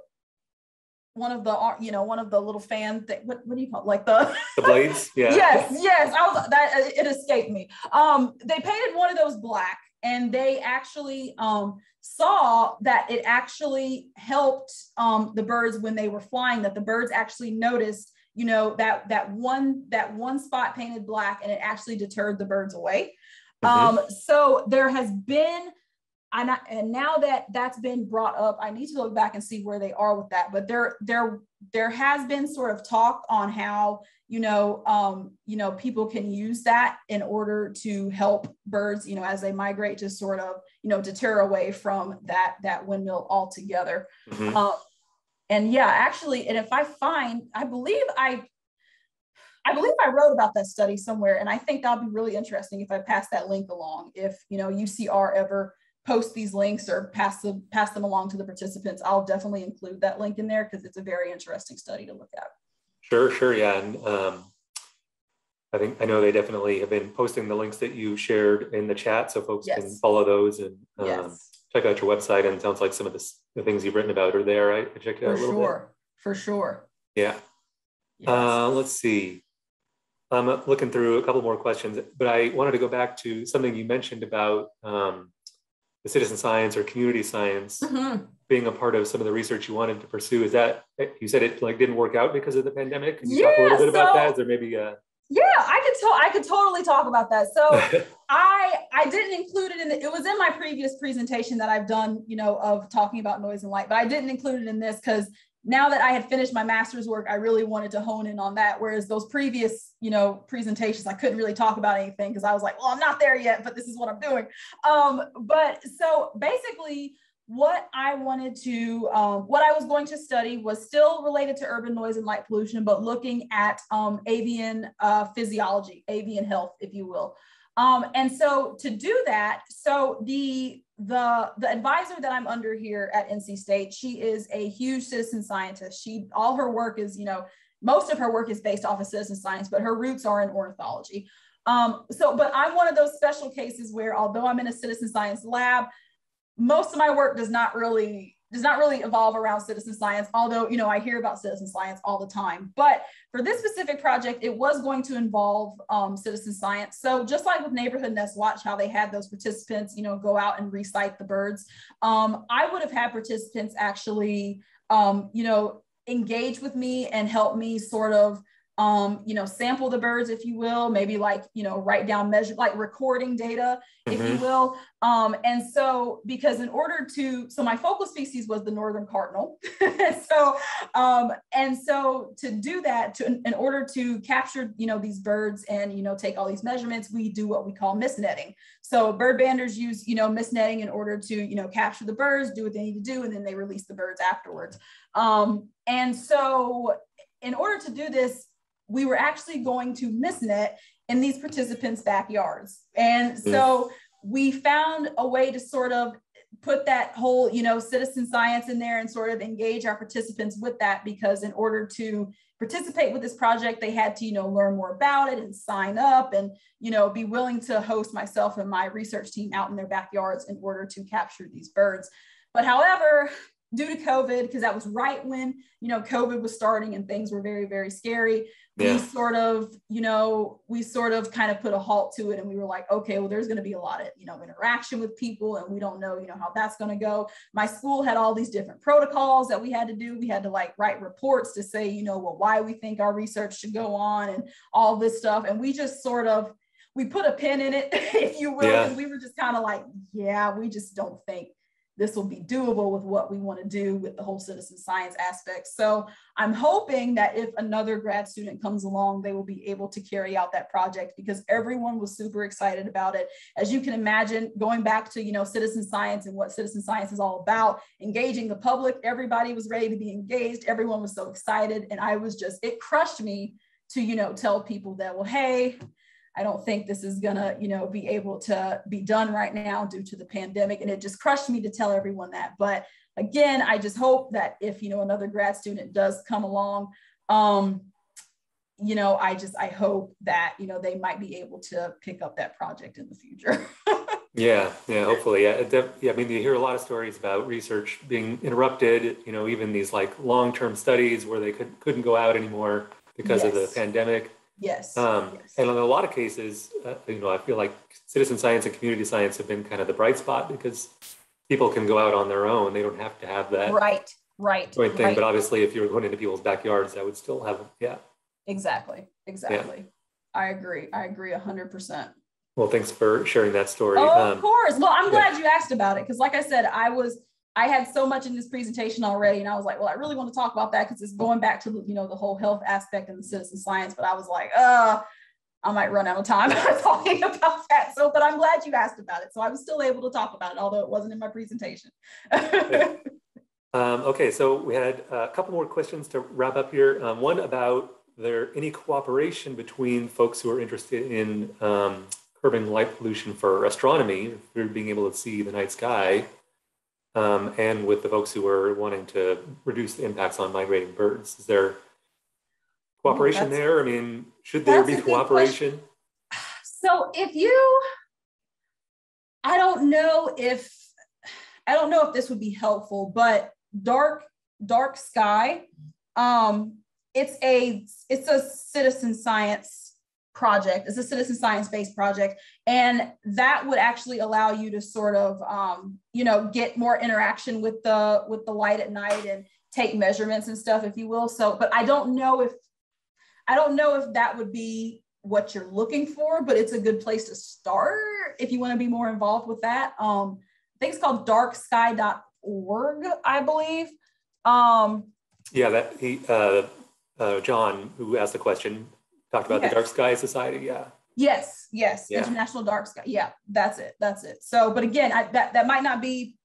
one of the uh, you know one of the little fan thing what, what do you call it? like the <laughs> The blades. <laughs> Yeah. yes yes i was that it escaped me um they painted one of those black and they actually um saw that it actually helped um the birds when they were flying that the birds actually noticed you know that that one that one spot painted black and it actually deterred the birds away Mhm. um so there has been and, I, and now that that's been brought up, I need to look back and see where they are with that. But there, there, there has been sort of talk on how you know, um, you know, people can use that in order to help birds, you know, as they migrate to sort of, you know, deter away from that that windmill altogether. Mhm. Um, and yeah, actually, and if I find, I believe I, I believe I wrote about that study somewhere, and I think that'll be really interesting if I pass that link along. If you know UCR ever post these links or pass them pass them along to the participants, I'll definitely include that link in there because it's a very interesting study to look at. Sure, sure, yeah, and um, I think I know they definitely have been posting the links that you shared in the chat, so folks can follow those and um, Yes, check out your website. And it sounds like some of this, the things you've written about are there. I, I checked it out a little sure, for sure. Yeah. Yes. Uh, let's see. I'm uh, looking through a couple more questions, but I wanted to go back to something you mentioned about um, the citizen science or community science Mhm. being a part of some of the research you wanted to pursue. Is that you said it like didn't work out because of the pandemic? Can you talk a little bit about so- that? Is there maybe a Yeah, I could to- I could totally talk about that. So <laughs> I I didn't include it in the, it was in my previous presentation that I've done, you know, of talking about noise and light, but I didn't include it in this because now that I had finished my master's work, I really wanted to hone in on that. Whereas those previous, you know, presentations, I couldn't really talk about anything because I was like, well, I'm not there yet, but this is what I'm doing. Um, but so basically, what I wanted to, um, what I was going to study was still related to urban noise and light pollution, but looking at um, avian uh, physiology, avian health, if you will. Um, and so to do that, so the the the advisor that I'm under here at NC State, she is a huge citizen scientist. She all her work is, you know, most of her work is based off of citizen science, but her roots are in ornithology. Um, so, but I'm one of those special cases where, although I'm in a citizen science lab, most of my work does not really does not really evolve around citizen science, although, you know, I hear about citizen science all the time. But for this specific project, it was going to involve um, citizen science. So just like with Neighborhood Nest Watch, how they had those participants, you know, go out and resight the birds, um, I would have had participants actually, um, you know, engage with me and help me sort of um, you know, sample the birds, if you will, maybe like, you know, write down measure, like recording data, if mm-hmm. you will. Um, and so, because in order to, so my focal species was the northern cardinal. <laughs> so, um, and so to do that, to, in, order to capture, you know, these birds and, you know, take all these measurements, we do what we call mist netting. So bird banders use, you know, mist netting in order to, you know, capture the birds, do what they need to do, and then they release the birds afterwards. Um, and so in order to do this, we were actually going to mistnet in these participants' backyards. And mm. so we found a way to sort of put that whole, you know, citizen science in there and sort of engage our participants with that because in order to participate with this project, they had to, you know, learn more about it and sign up and, you know, be willing to host myself and my research team out in their backyards in order to capture these birds. But however, due to COVID, because that was right when, you know, COVID was starting and things were very, very scary, yeah. we sort of, you know, we sort of kind of put a halt to it and we were like, okay, well, there's going to be a lot of, you know, interaction with people and we don't know, you know, how that's going to go. My school had all these different protocols that we had to do. We had to like write reports to say, you know, well, why we think our research should go on and all this stuff. And we just sort of, we put a pin in it, <laughs> if you will, yeah. and we were just kind of like, yeah, we just don't think this will be doable with what we want to do with the whole citizen science aspect. So I'm hoping that if another grad student comes along, they will be able to carry out that project because everyone was super excited about it. As you can imagine, going back to, you know, citizen science and what citizen science is all about, engaging the public, everybody was ready to be engaged. Everyone was so excited. And I was just, it crushed me to, you know, tell people that, well, hey, I don't think this is gonna, you know, be able to be done right now due to the pandemic. And it just crushed me to tell everyone that. But again, I just hope that if, you know, another grad student does come along, um, you know, I just, I hope that, you know, they might be able to pick up that project in the future. <laughs> yeah, yeah, hopefully. Yeah, yeah, I mean, you hear a lot of stories about research being interrupted, you know, even these like long-term studies where they could, couldn't go out anymore because yes. of the pandemic. Yes. Um, yes. And in a lot of cases, uh, you know, I feel like citizen science and community science have been kind of the bright spot because people can go out on their own. They don't have to have that right, right, thing. Right. But obviously, if you're going into people's backyards, that would still have, yeah. Exactly. Exactly. Yeah. I agree. I agree a hundred percent. Well, thanks for sharing that story. Oh, um, of course. Well, I'm glad you asked about it because, like I said, I was I had so much in this presentation already, and I was like, well, I really want to talk about that because it's going back to you know the whole health aspect and the citizen science. But I was like, uh, I might run out of time <laughs> talking about that. So, but I'm glad you asked about it. So I was still able to talk about it, although it wasn't in my presentation. <laughs> um, okay, so we had a couple more questions to wrap up here. Um, one about there any cooperation between folks who are interested in um, curbing light pollution for astronomy, for being able to see the night sky, um, and with the folks who are wanting to reduce the impacts on migrating birds. Is there cooperation there? I mean, should there be cooperation? So if you, I don't know if, I don't know if this would be helpful, but dark, dark sky, um, it's a, it's a citizen science project. It's a citizen science-based project. And that would actually allow you to sort of, um, you know, get more interaction with the, with the light at night and take measurements and stuff, if you will. So, but I don't know if, I don't know if that would be what you're looking for, but it's a good place to start if you want to be more involved with that. Um, I think it's called darksky.org, I believe. Um, yeah, that he, uh, uh, John, who asked the question, talked about Yes. the Dark Sky Society. Yeah. Yes, yes, Yeah. International Dark Sky. Yeah, that's it. That's it. So, but again, I, that that might not be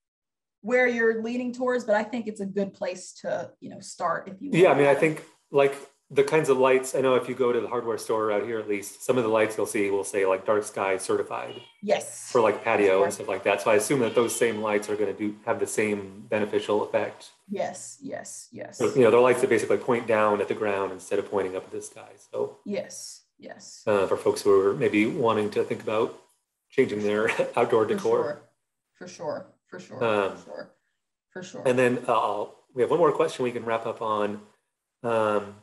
where you're leaning towards, but I think it's a good place to you know start if you. Yeah, I mean, I think like the kinds of lights, I know if you go to the hardware store out here, at least some of the lights you'll see will say like dark sky certified yes. for like patio Sure. and stuff like that. So I assume that those same lights are going to do have the same beneficial effect. Yes, yes, yes, So, you know, they're lights that basically point down at the ground instead of pointing up at the sky. So yes, yes. uh, for folks who are maybe wanting to think about changing their outdoor For decor. sure. For sure. For sure. Um, for sure. For sure. And then uh, we have one more question we can wrap up on um,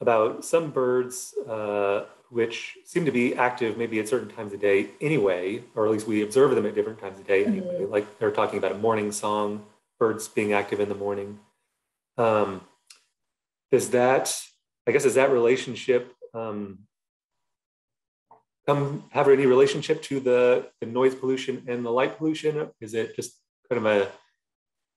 about some birds uh, which seem to be active maybe at certain times of day anyway, or at least we observe them at different times of day anyway. Like they're talking about a morning song, birds being active in the morning. Um, does that, I guess, is that relationship um, come have any relationship to the, the noise pollution and the light pollution? Is it just kind of a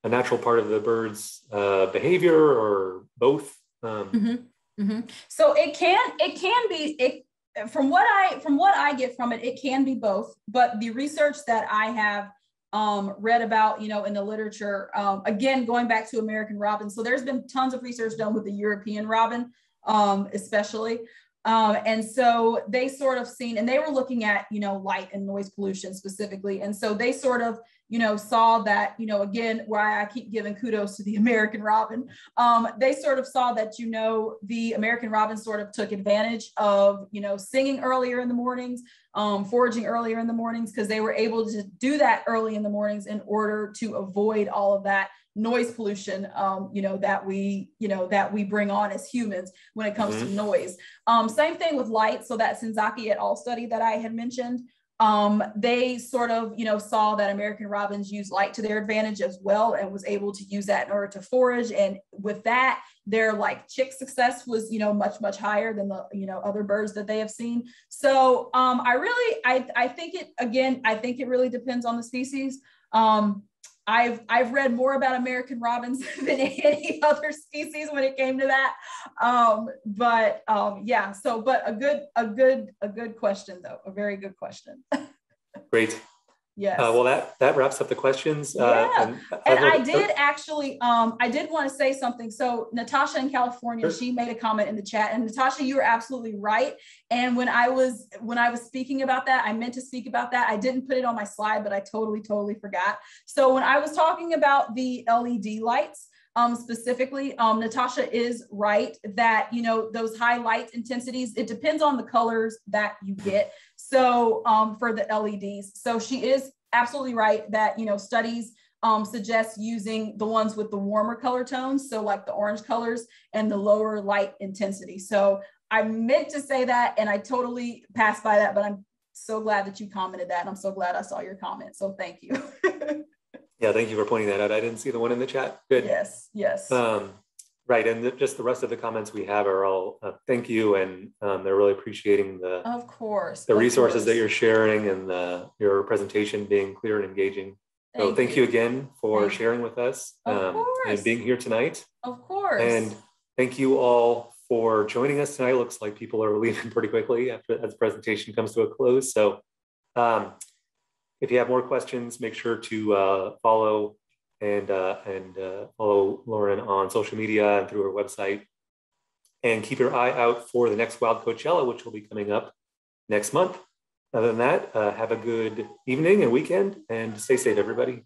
a natural part of the bird's uh, behavior or both? Um, Mhm, mhm. So it can it can be it from what I from what I get from it, it can be both. But the research that I have um, read about, you know, in the literature, um, again going back to American robin. So there's been tons of research done with the European robin, um, especially. Um, and so they sort of seen, and they were looking at, you know, light and noise pollution specifically. And so they sort of, you know, saw that, you know, again, why I keep giving kudos to the <laughs> American robin, um, they sort of saw that, you know, the American robin sort of took advantage of, you know, singing earlier in the mornings, um, foraging earlier in the mornings, because they were able to do that early in the mornings in order to avoid all of that noise pollution, um, you know, that we, you know, that we bring on as humans when it comes to noise. Um, same thing with light. So that Senzaki et al. study that I had mentioned, um, they sort of, you know, saw that American robins use light to their advantage as well and was able to use that in order to forage. And with that, their like chick success was, you know, much, much higher than the, you know, other birds that they have seen. So um, I really, I, I think it, again, I think it really depends on the species. Um, I've I've read more about American robins <laughs> than any other species when it came to that. Um, but um, yeah, so but a good a good a good question though, a very good question. <laughs> great. Yes. Uh, well, that that wraps up the questions. Uh, Yeah. and and will- I did actually, um, I did want to say something. So Natasha in California, Sure. she made a comment in the chat, and Natasha, you were absolutely right. And when I was when I was speaking about that, I meant to speak about that. I didn't put it on my slide, but I totally, totally forgot. So when I was talking about the LED lights, um, specifically, um, Natasha is right that you know those high light intensities. It depends on the colors that you get. So um, for the LEDs, so she is absolutely right that you know studies um, suggest using the ones with the warmer color tones, so like the orange colors and the lower light intensity. So I meant to say that, and I totally passed by that, but I'm so glad that you commented that, and I'm so glad I saw your comment. So thank you. <laughs> yeah, thank you for pointing that out. I didn't see the one in the chat. Good. yes, yes. Um, right, and the, just the rest of the comments we have are all uh, thank you, and um, they're really appreciating the of course. the of resources that you're sharing and the, your presentation being clear and engaging. So thank you again for Thank sharing with us um, and being here tonight. Of course. And thank you all for joining us tonight. Looks like people are <laughs> leaving pretty quickly after as the presentation comes to a close. So um, if you have more questions, make sure to uh, follow and uh, and uh, follow Lauren on social media and through her website. And keep your eye out for the next Wild Coachella, which will be coming up next month. Other than that, uh, have a good evening and weekend and stay safe, everybody.